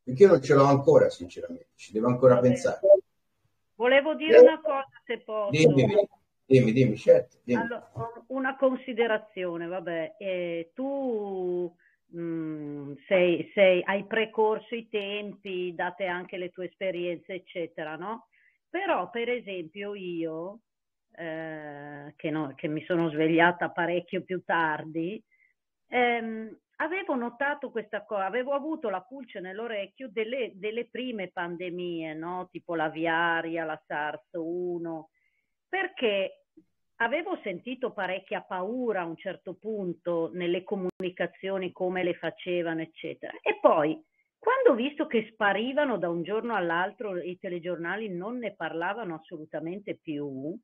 perché io non ce l'ho ancora, sinceramente, ci devo ancora Vabbè. pensare. Volevo dire una cosa, se posso. Dimmi, dimmi, dimmi, certo. Dimmi. Allora, una considerazione, vabbè, eh, tu Mm, sei, sei, hai precorso i tempi, date anche le tue esperienze, eccetera, no? Però, per esempio, io, eh, che, no, che, mi sono svegliata parecchio più tardi, ehm, avevo notato questa cosa, avevo avuto la pulce nell'orecchio delle, delle prime pandemie, no? Tipo l'aviaria, la SARS-1, perché avevo sentito parecchia paura a un certo punto nelle comunicazioni, come le facevano, eccetera. E poi, quando ho visto che sparivano da un giorno all'altro i telegiornali, non ne parlavano assolutamente più,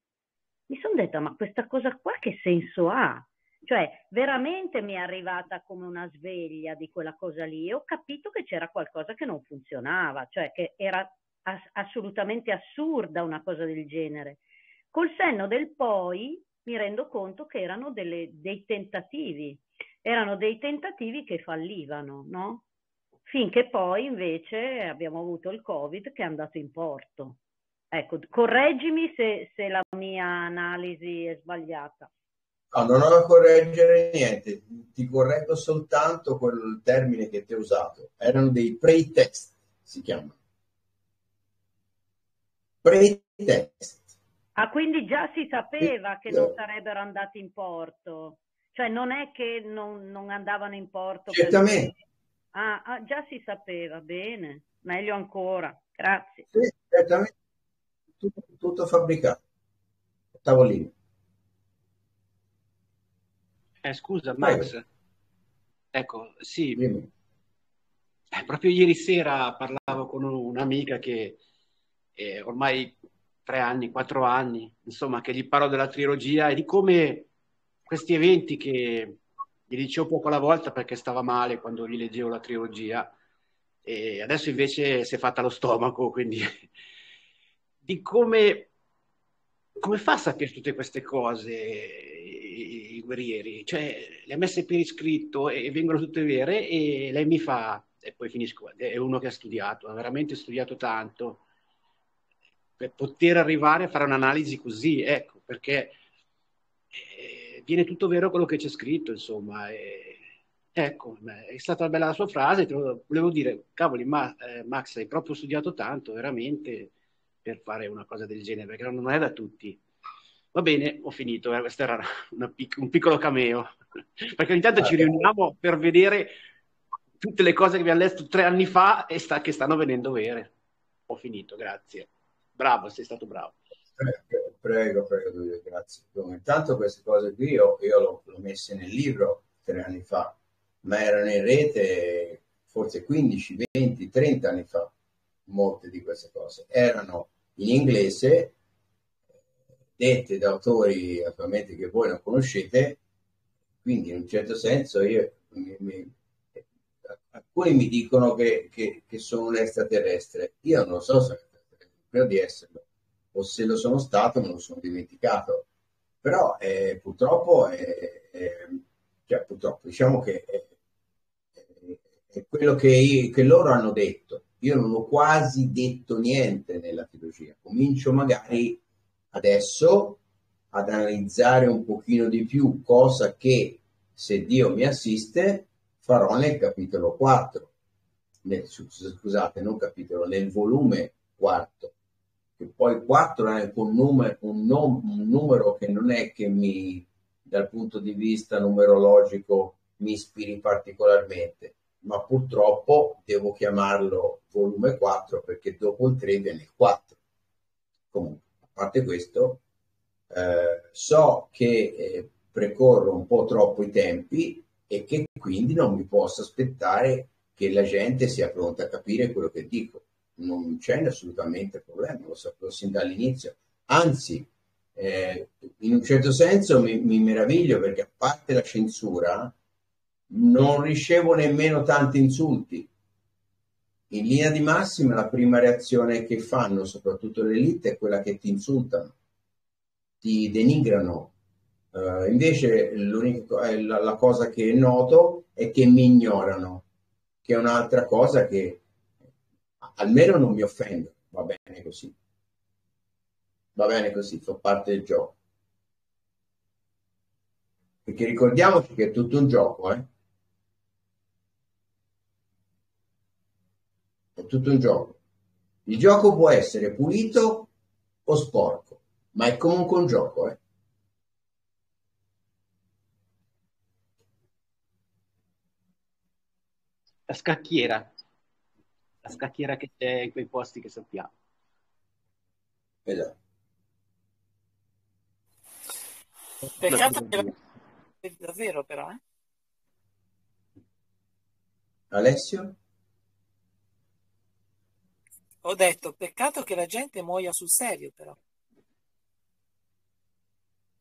mi sono detta, ma questa cosa qua che senso ha? Cioè, veramente mi è arrivata come una sveglia di quella cosa lì e ho capito che c'era qualcosa che non funzionava, cioè che era ass- assolutamente assurda una cosa del genere. Col senno del poi mi rendo conto che erano delle, dei tentativi, erano dei tentativi che fallivano, no? Finché poi invece abbiamo avuto il Covid che è andato in porto. Ecco, correggimi se, se la mia analisi è sbagliata. No, non ho da correggere niente, ti correggo soltanto quel termine che ti ho usato. Erano dei pre-test, si chiamano. Pre-test. Ah, quindi già si sapeva che non sarebbero andati in porto? Cioè non è che non, non andavano in porto? Certamente. Perché... Ah, ah, già si sapeva, bene, meglio ancora, grazie. Sì, certamente, tutto, tutto fabbricato, tavolino. Eh, scusa Max, ecco, sì. Eh, proprio ieri sera parlavo con un'amica che eh, ormai tre anni, quattro anni, insomma, che gli parlo della trilogia e di come questi eventi che gli dicevo poco alla volta perché stava male quando gli leggevo la trilogia e adesso invece si è fatta lo stomaco, quindi di come, come fa a sapere tutte queste cose i, i guerrieri? Cioè, le ha messe per iscritto e vengono tutte vere e lei mi fa e poi finisco. È uno che ha studiato, ha veramente studiato tanto per poter arrivare a fare un'analisi così, ecco, perché eh, viene tutto vero quello che c'è scritto, insomma. E, ecco, è stata bella la sua frase, volevo dire, cavoli, ma, eh, Max, hai proprio studiato tanto, veramente, per fare una cosa del genere, perché non è da tutti. Va bene, ho finito, eh, questo era pic- un piccolo cameo, perché ogni tanto ah, ci riuniamo per vedere tutte le cose che abbiamo letto tre anni fa e sta, che stanno venendo vere. Ho finito, grazie. Bravo, sei stato bravo. Prego, prego, prego grazie. Intanto queste cose qui io, io l'ho, l'ho messe nel libro tre anni fa, ma erano in rete forse 15, 20, 30 anni fa, molte di queste cose. Erano in inglese, dette da autori attualmente che voi non conoscete, quindi in un certo senso io mi, mi, alcuni mi dicono che, che, che, sono un extraterrestre. Io non so se credo di esserlo, o se lo sono stato me lo sono dimenticato. Però eh, purtroppo, eh, eh, cioè, purtroppo, diciamo che è, è quello che, io, che, loro hanno detto. Io non ho quasi detto niente nella trilogia. Comincio magari adesso ad analizzare un pochino di più, cosa che se Dio mi assiste farò nel capitolo 4, nel, scusate, non capitolo, nel volume 4, che poi 4 è un numero, un, nom, un numero che non è che mi, dal punto di vista numerologico, mi ispiri particolarmente, ma purtroppo devo chiamarlo volume 4 perché dopo il 3 viene il 4. Comunque, a parte questo, eh, so che eh, precorro un po' troppo i tempi e che quindi non mi posso aspettare che la gente sia pronta a capire quello che dico. Non c'è assolutamente problema, lo sapevo sin dall'inizio. Anzi, eh, in un certo senso mi, mi meraviglio perché a parte la censura non ricevo nemmeno tanti insulti. In linea di massima la prima reazione che fanno, soprattutto l'elite, è quella che ti insultano, ti denigrano, Uh, invece la, la, cosa che noto è che mi ignorano, che è un'altra cosa che almeno non mi offendo, va bene così. Va bene così, fa parte del gioco. Perché ricordiamoci che è tutto un gioco, eh? È tutto un gioco. Il gioco può essere pulito o sporco, ma è comunque un gioco, eh? la scacchiera, la scacchiera che c'è in quei posti che sappiamo. Esatto. Peccato che davvero però, eh? Alessio? Ho detto, peccato che la gente muoia sul serio però.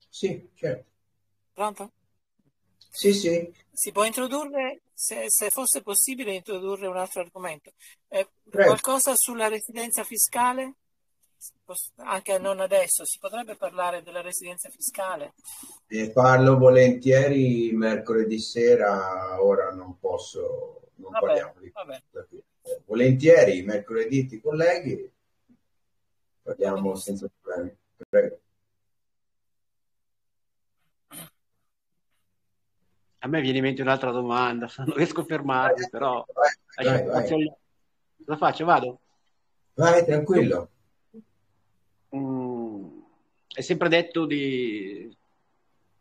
Sì, certo. Pronto? Sì, sì. Si può introdurre, se, se fosse possibile, introdurre un altro argomento. Eh, qualcosa sulla residenza fiscale? Anche non adesso, si potrebbe parlare della residenza fiscale? Ne parlo volentieri mercoledì sera, ora non posso, non vabbè, parliamo di vabbè. Volentieri, mercoledì ti colleghi, parliamo senza problemi. Prego. A me viene in mente un'altra domanda, non riesco a fermarmi, però... Vai, vai. Cosa faccio? Vado? Vai, tranquillo. Mm, è sempre detto di...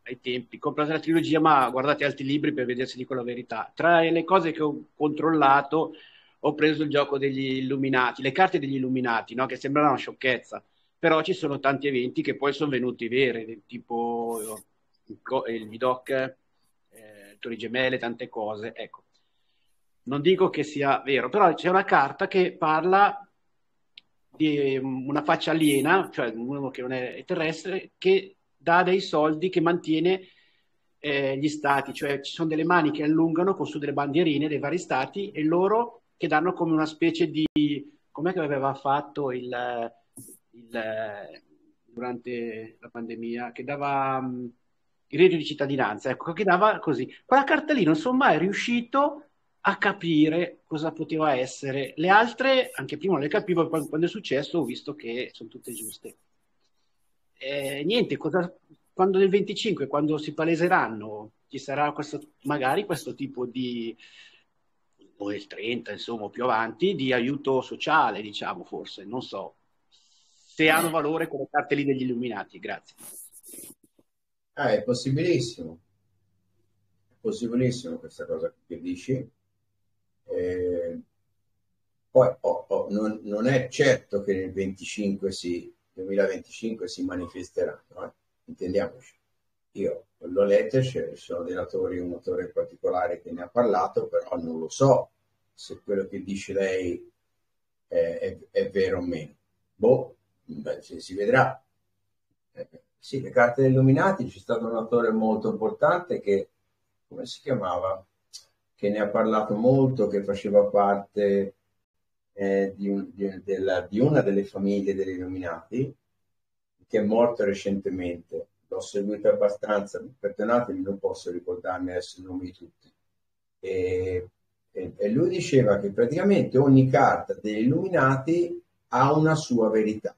ai tempi, comprate la trilogia, ma guardate altri libri per vedere se dico la verità. Tra le cose che ho controllato, ho preso il gioco degli illuminati, le carte degli illuminati, no? che sembrano una sciocchezza, però ci sono tanti eventi che poi sono venuti veri, tipo il Vidoc Torri Gemelle, tante cose. Ecco. non dico che sia vero, però c'è una carta che parla di una faccia aliena, cioè uno che non è terrestre, che dà dei soldi, che mantiene eh, gli stati, cioè ci sono delle mani che allungano con su delle bandierine dei vari stati e loro che danno come una specie di, com'è che aveva fatto il, il durante la pandemia, che dava um, il reddito di cittadinanza, ecco, che dava così. Quella carta lì non sono mai riuscito a capire cosa poteva essere. Le altre, anche prima le capivo, poi quando è successo ho visto che sono tutte giuste. Eh, niente, cosa, quando nel 25, quando si paleseranno, ci sarà questo, magari questo tipo di, o il 30, insomma, più avanti, di aiuto sociale, diciamo, forse, non so, se hanno valore quelle carte lì degli illuminati. Grazie. Ah, è possibilissimo. È possibilissimo questa cosa che dici. Eh, poi oh, oh, non, non, è certo che nel 25 si, 2025 si manifesteranno, eh? intendiamoci. Io l'ho letto, ci sono dei autori, un autore particolare che ne ha parlato, però non lo so se quello che dice lei è, è, è vero o meno. Boh, beh, si vedrà. Eh, sì, le carte degli illuminati, c'è stato un autore molto importante che, come si chiamava? Che ne ha parlato molto, che faceva parte eh, di, un, di, della, di, una delle famiglie degli illuminati, che è morto recentemente. L'ho seguito abbastanza, perdonatemi, non posso ricordarmi adesso i nomi di tutti. E, e, e lui diceva che praticamente ogni carta degli illuminati ha una sua verità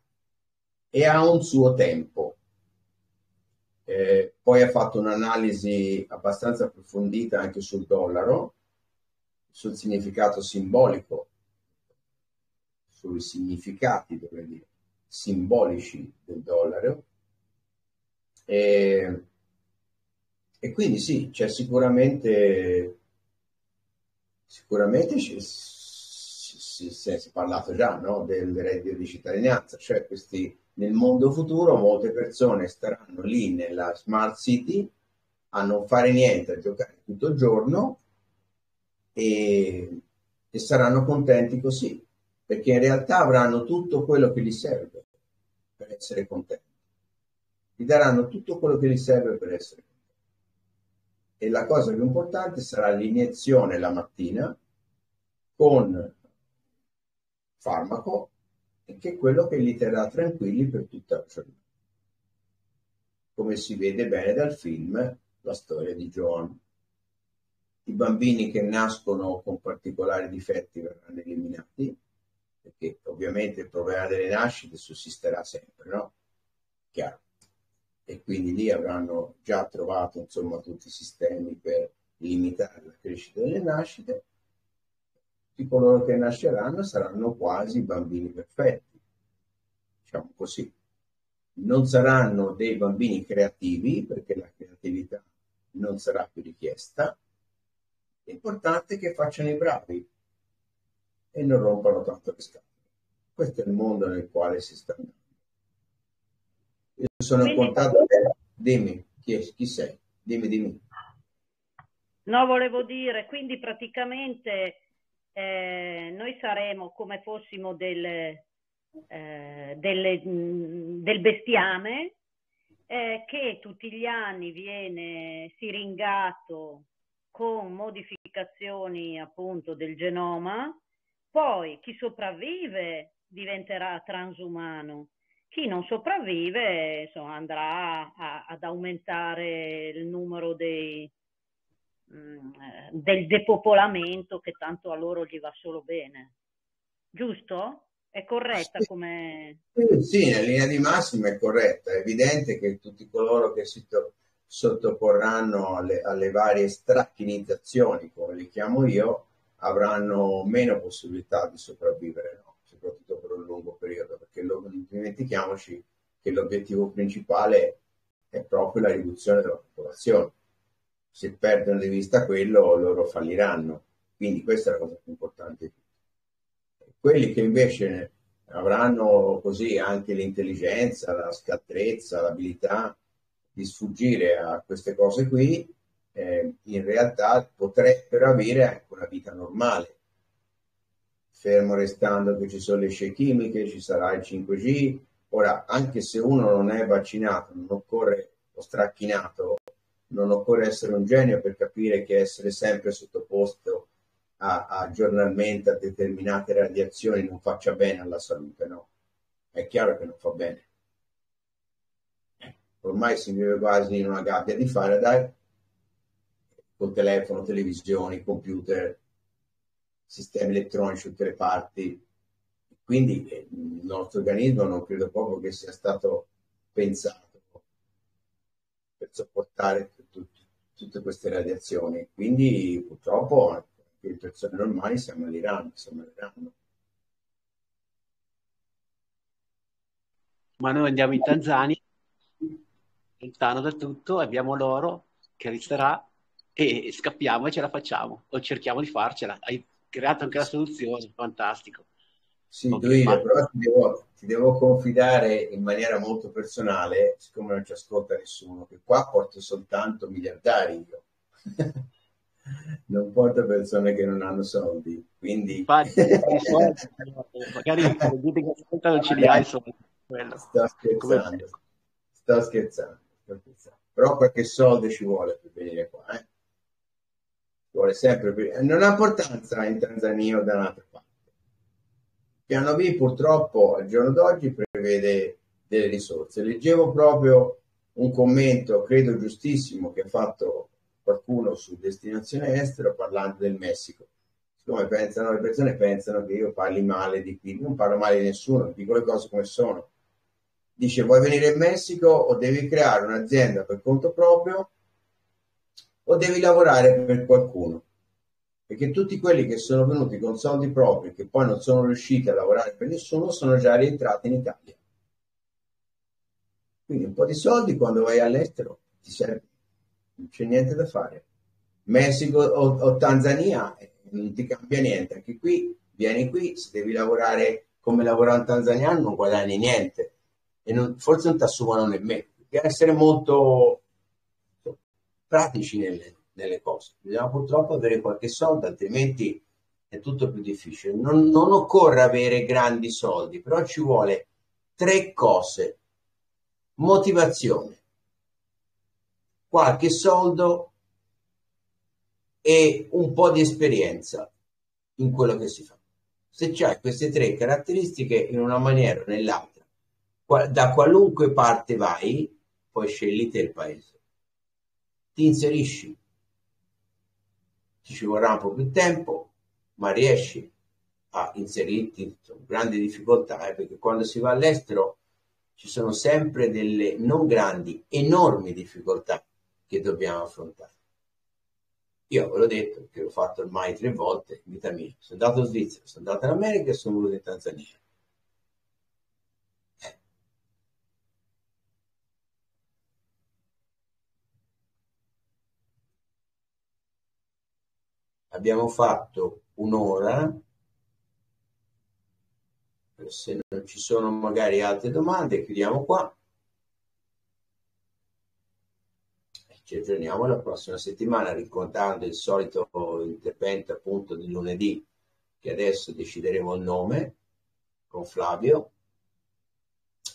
e ha un suo tempo. Eh, poi ha fatto un'analisi abbastanza approfondita anche sul dollaro, sul significato simbolico, sui significati, dovrei dire, simbolici del dollaro. E, e quindi sì, c'è sicuramente, sicuramente si, si, si, è parlato già no? del reddito di cittadinanza, cioè questi nel mondo futuro molte persone staranno lì nella smart city a non fare niente, a giocare tutto il giorno e, e saranno contenti così, perché in realtà avranno tutto quello che gli serve per essere contenti. Gli daranno tutto quello che gli serve per essere contenti. E la cosa più importante sarà l'iniezione la mattina con farmaco che è quello che li terrà tranquilli per tutta la giornata. Come si vede bene dal film La storia di John. I bambini che nascono con particolari difetti verranno eliminati, perché ovviamente il problema delle nascite sussisterà sempre, no? Chiaro. E quindi lì avranno già trovato insomma tutti i sistemi per limitare la crescita delle nascite tutti coloro che nasceranno saranno quasi bambini perfetti, diciamo così. Non saranno dei bambini creativi perché la creatività non sarà più richiesta. L'importante è che facciano i bravi e non rompano tanto le scatole. Questo è il mondo nel quale si sta andando. Io sono in contatto. Dimmi, chi, è, chi sei? Dimmi, dimmi. No, volevo dire, quindi praticamente eh, noi saremo come fossimo del, eh, delle, mh, del bestiame eh, che tutti gli anni viene siringato con modificazioni appunto del genoma, poi chi sopravvive diventerà transumano, chi non sopravvive insomma, andrà a, ad aumentare il numero dei, Mm, del depopolamento che tanto a loro gli va solo bene. Giusto? È corretta sì. come... Sì, in linea di massima è corretta. È evidente che tutti coloro che si to- sottoporranno alle, alle varie stracchinizzazioni, come li chiamo io, avranno meno possibilità di sopravvivere, no? soprattutto per un lungo periodo, perché lo, non dimentichiamoci che l'obiettivo principale è proprio la riduzione della popolazione se perdono di vista quello loro falliranno. Quindi questa è la cosa più importante. Quelli che invece avranno così anche l'intelligenza, la scatrezza, l'abilità di sfuggire a queste cose qui, eh, in realtà potrebbero avere anche una vita normale, fermo restando che ci sono le scie chimiche, ci sarà il 5G. Ora, anche se uno non è vaccinato, non occorre o stracchinato, non occorre essere un genio per capire che essere sempre sottoposto a, a giornalmente a determinate radiazioni non faccia bene alla salute, no? È chiaro che non fa bene. Ormai si vive quasi in una gabbia di Faraday, con telefono, televisioni, computer, sistemi elettronici tutte le parti. Quindi eh, il nostro organismo non credo proprio che sia stato pensato per sopportare tutte queste radiazioni. Quindi purtroppo anche le persone normali si ammaliranno, si ammaliranno. Ma noi andiamo in Tanzania, lontano da tutto, abbiamo l'oro che resterà e scappiamo e ce la facciamo, o cerchiamo di farcela. Hai creato anche la soluzione, fantastico. Sì, Duilio, però ti devo, ti devo, confidare in maniera molto personale, siccome non ci ascolta nessuno, che qua porto soltanto miliardari io. non porto persone che non hanno soldi, quindi... Infatti, magari dite che ascolta non ce li hai soldi. Sto scherzando, sto scherzando, sto scherzando. Però qualche soldo ci vuole per venire qua, eh? Ci vuole sempre per... Non ha importanza in Tanzania o da un'altra parte Piano B purtroppo al giorno d'oggi prevede delle risorse. Leggevo proprio un commento, credo giustissimo, che ha fatto qualcuno su destinazione estero parlando del Messico. Siccome pensano, le persone pensano che io parli male di qui, non parlo male di nessuno, dico le cose come sono. Dice vuoi venire in Messico o devi creare un'azienda per conto proprio o devi lavorare per qualcuno perché tutti quelli che sono venuti con soldi propri che poi non sono riusciti a lavorare per nessuno sono già rientrati in Italia. Quindi un po' di soldi quando vai all'estero ti serve, non c'è niente da fare. Messico o, o Tanzania eh, non ti cambia niente, anche qui vieni qui, se devi lavorare come lavora un tanzaniano non guadagni niente e non, forse non ti assumono nemmeno, perché essere molto pratici nelle, nelle cose. Bisogna purtroppo avere qualche soldo, altrimenti è tutto più difficile. Non, non occorre avere grandi soldi, però ci vuole tre cose. Motivazione, qualche soldo e un po' di esperienza in quello che si fa. Se c'hai queste tre caratteristiche in una maniera o nell'altra, da qualunque parte vai, poi scegli te il paese. Ti inserisci, ci vorrà un po' più tempo, ma riesci a inserirti con grandi difficoltà, eh, perché quando si va all'estero ci sono sempre delle non grandi, enormi difficoltà che dobbiamo affrontare. Io ve l'ho detto che l'ho fatto ormai tre volte in vita mia. Sono andato in Svizzera, sono andato in America e sono venuto in Tanzania. Abbiamo fatto un'ora se non ci sono magari altre domande chiudiamo qua. Ci aggiorniamo la prossima settimana ricordando il solito intervento appunto di lunedì che adesso decideremo il nome con Flavio.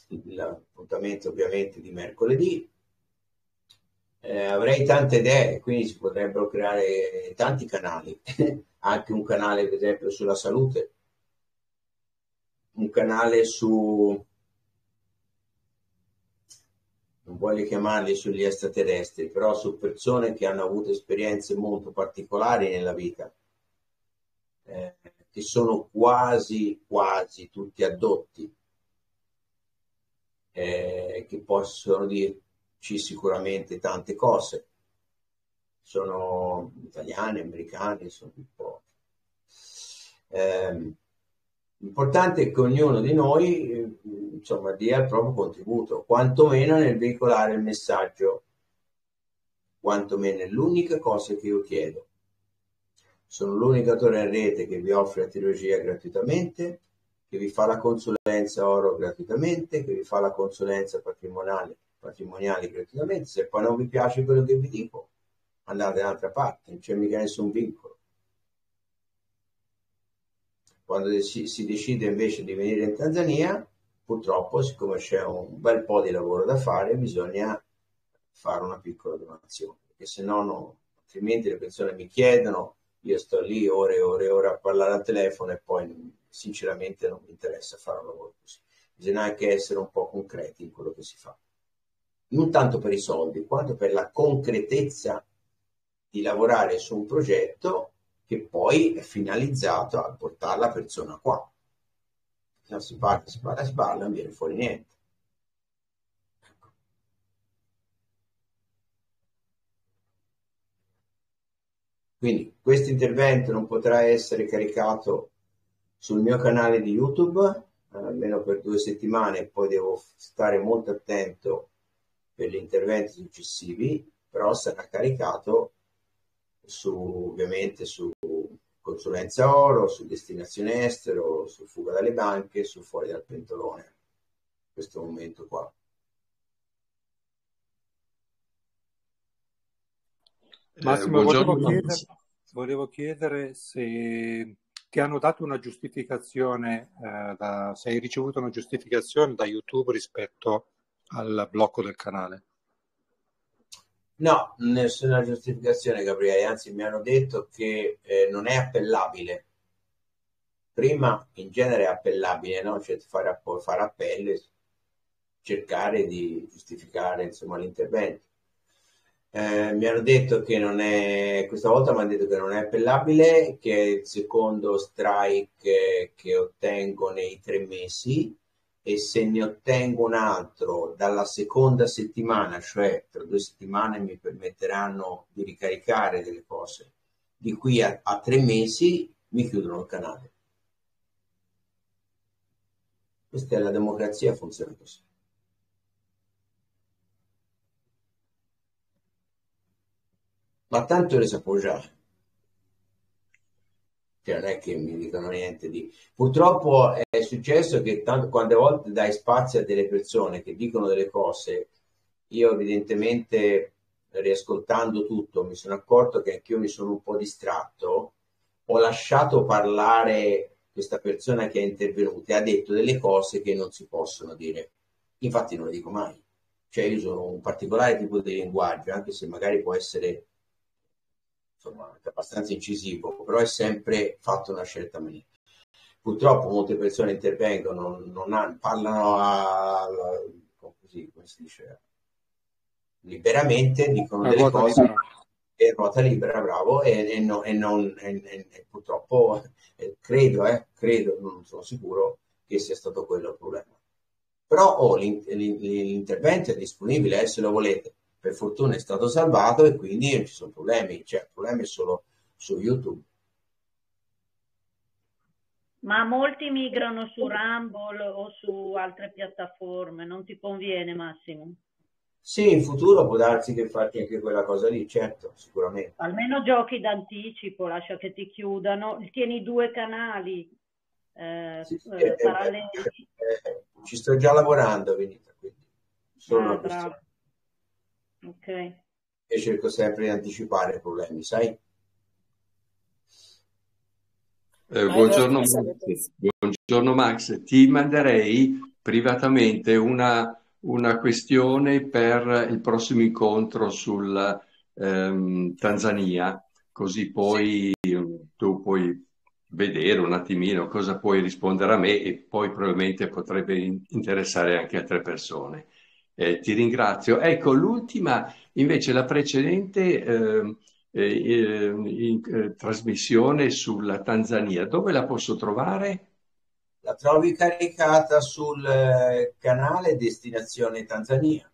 L'appuntamento ovviamente di mercoledì eh, avrei tante idee, quindi si potrebbero creare tanti canali, anche un canale per esempio sulla salute, un canale su, non voglio chiamarli sugli extraterrestri, però su persone che hanno avuto esperienze molto particolari nella vita, eh, che sono quasi, quasi tutti addotti, eh, che possono dire sicuramente tante cose. Sono italiani, americani, sono un po'. Eh, l'importante che ognuno di noi eh, insomma, dia il proprio contributo, quantomeno nel veicolare il messaggio, quantomeno è l'unica cosa che io chiedo. Sono l'unico attore in rete che vi offre la tecnologia gratuitamente, che vi fa la consulenza oro gratuitamente, che vi fa la consulenza patrimoniale patrimoniali gratuitamente. Se poi non vi piace quello che vi dico, andate da un'altra parte, non c'è mica nessun vincolo. Quando si, si decide invece di venire in Tanzania, purtroppo, siccome c'è un bel po' di lavoro da fare, bisogna fare una piccola donazione, perché se no, no altrimenti le persone mi chiedono, io sto lì ore e ore e ore a parlare al telefono e poi sinceramente non mi interessa fare un lavoro così. Bisogna anche essere un po' concreti in quello che si fa. Non tanto per i soldi, quanto per la concretezza di lavorare su un progetto che poi è finalizzato a portare la persona qua. Se si parla, si parla, si parla, non viene fuori niente. Quindi questo intervento non potrà essere caricato sul mio canale di YouTube almeno per due settimane, poi devo stare molto attento per gli interventi successivi, però sarà caricato su, ovviamente su consulenza oro, su destinazione estero, su fuga dalle banche, su fuori dal pentolone. In questo momento qua. Massimo, eh, volevo, chiedere, volevo chiedere se ti hanno dato una giustificazione, eh, da, se hai ricevuto una giustificazione da YouTube rispetto al blocco del canale. No, nessuna giustificazione, Gabriele, anzi mi hanno detto che eh, non è appellabile. Prima in genere è appellabile, no? cioè fare, fare appello e cercare di giustificare insomma, l'intervento. Eh, mi hanno detto che non è, questa volta mi hanno detto che non è appellabile, che è il secondo strike che ottengo nei tre mesi e se ne ottengo un altro dalla seconda settimana, cioè tra due settimane mi permetteranno di ricaricare delle cose, di qui a, a tre mesi mi chiudono il canale. Questa è la democrazia, funziona così. Ma tanto le sapevo già cioè non è che mi dicono niente di... Purtroppo è successo che tanto, quante volte dai spazio a delle persone che dicono delle cose, io evidentemente riascoltando tutto mi sono accorto che anch'io mi sono un po' distratto, ho lasciato parlare questa persona che è intervenuta e ha detto delle cose che non si possono dire. Infatti non le dico mai. Cioè io sono un particolare tipo di linguaggio, anche se magari può essere insomma, abbastanza incisivo, però è sempre fatto una scelta mia. Purtroppo molte persone intervengono, non hanno, parlano a, a, così, come si dice, liberamente, dicono delle cose libera. e ruota libera, bravo, e, e, no, e, non, e purtroppo eh, credo, eh, credo, non sono sicuro che sia stato quello il problema. Però oh, l'intervento è disponibile, eh, se lo volete per fortuna è stato salvato e quindi non ci sono problemi, cioè il problema è solo su YouTube. Ma molti migrano su Rumble o su altre piattaforme, non ti conviene Massimo? Sì, in futuro può darsi che fatti anche quella cosa lì, certo, sicuramente. Almeno giochi d'anticipo, lascia che ti chiudano, tieni due canali eh, sì, sì, eh, paralleli. Eh, eh, ci sto già lavorando, Venita, quindi solo ah. Ok. E cerco sempre di anticipare i problemi, sai? Eh, buongiorno, Max. buongiorno Max, ti manderei privatamente una, una questione per il prossimo incontro sul ehm, Tanzania, così poi sì. tu puoi vedere un attimino cosa puoi rispondere a me e poi probabilmente potrebbe interessare anche altre persone. Eh, ti ringrazio. Ecco, l'ultima, invece, la precedente ehm, eh, eh, in, eh, trasmissione sulla Tanzania, dove la posso trovare? La trovi caricata sul eh, canale Destinazione Tanzania.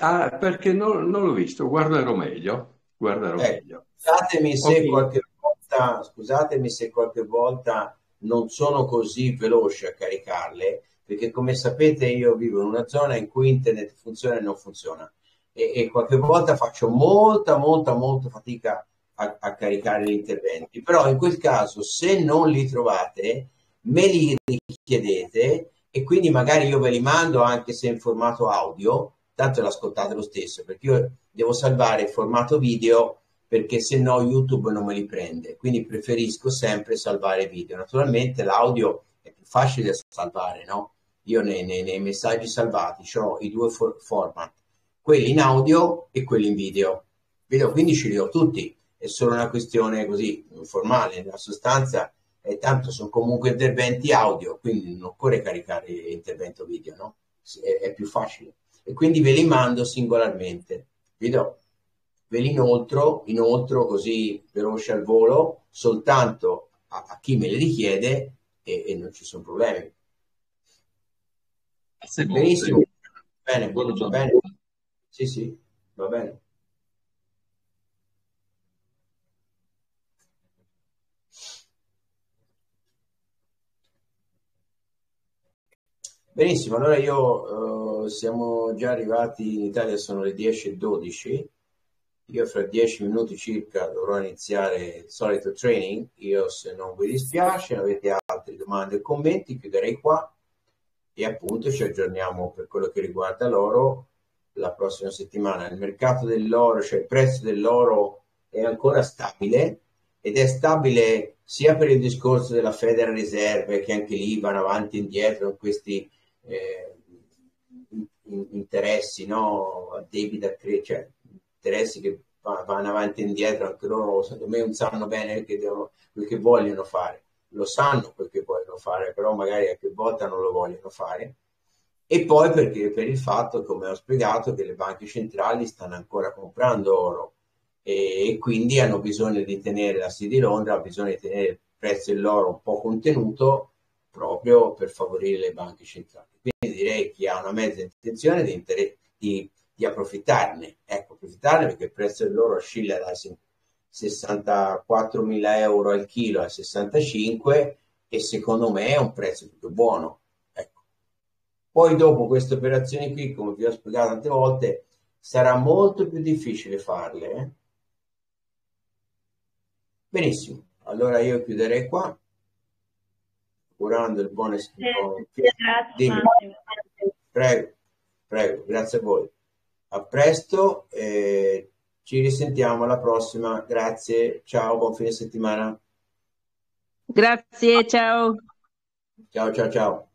Ah, perché non, non l'ho visto, guarderò meglio. Guarderò ecco, meglio. Scusatemi se, okay. qualche volta, scusatemi se qualche volta non sono così veloce a caricarle, perché come sapete io vivo in una zona in cui internet funziona e non funziona e, e qualche volta faccio molta, molta, molta fatica a, a, caricare gli interventi, però in quel caso se non li trovate me li richiedete e quindi magari io ve li mando anche se in formato audio, tanto l'ascoltate lo stesso, perché io devo salvare il formato video perché se no YouTube non me li prende. Quindi preferisco sempre salvare video. Naturalmente l'audio è più facile da salvare, no? Io nei, nei, nei messaggi salvati ho i due for- format, quelli in audio e quelli in video. video. Quindi ce li ho tutti, è solo una questione così formale. Nella sostanza, è tanto sono comunque interventi audio, quindi non occorre caricare l'intervento video, no? È, è più facile. E quindi ve li mando singolarmente. Video ve li inoltro, inoltro così veloce al volo soltanto a, a chi me li richiede e, e, non ci sono problemi. Benissimo. Bene, va bene. Sì, sì, va bene. Benissimo, allora io uh, siamo già arrivati in Italia, sono le 10.12 io fra dieci minuti circa dovrò iniziare il solito training. Io, se non vi dispiace, avete altre domande o commenti, chiuderei qua e appunto ci aggiorniamo per quello che riguarda l'oro la prossima settimana. Il mercato dell'oro, cioè il prezzo dell'oro è ancora stabile ed è stabile sia per il discorso della Federal Reserve che anche lì vanno avanti e indietro con questi eh, interessi no? a debito cioè interessi che vanno avanti e indietro, anche loro secondo me non sanno bene che devono, quel che vogliono fare, lo sanno quel che vogliono fare, però magari a che volta non lo vogliono fare. E poi perché per il fatto, come ho spiegato, che le banche centrali stanno ancora comprando oro e, quindi hanno bisogno di tenere la City di Londra, ha bisogno di tenere il prezzo dell'oro un po' contenuto proprio per favorire le banche centrali. Quindi direi che ha una mezza intenzione di, inter- di, di approfittarne, ecco, approfittarne perché il prezzo dell'oro oscilla dai 50 64 mila euro al chilo a 65 e secondo me è un prezzo più buono. Ecco. Poi dopo queste operazioni qui, come vi ho spiegato tante volte, sarà molto più difficile farle. Eh? Benissimo, allora io chiuderei qua, curando il buon esempio. Eh, prego, prego, grazie a voi. A presto. Eh ci risentiamo alla prossima. Grazie, ciao, buon fine settimana. Grazie, ciao. Ciao, ciao, ciao.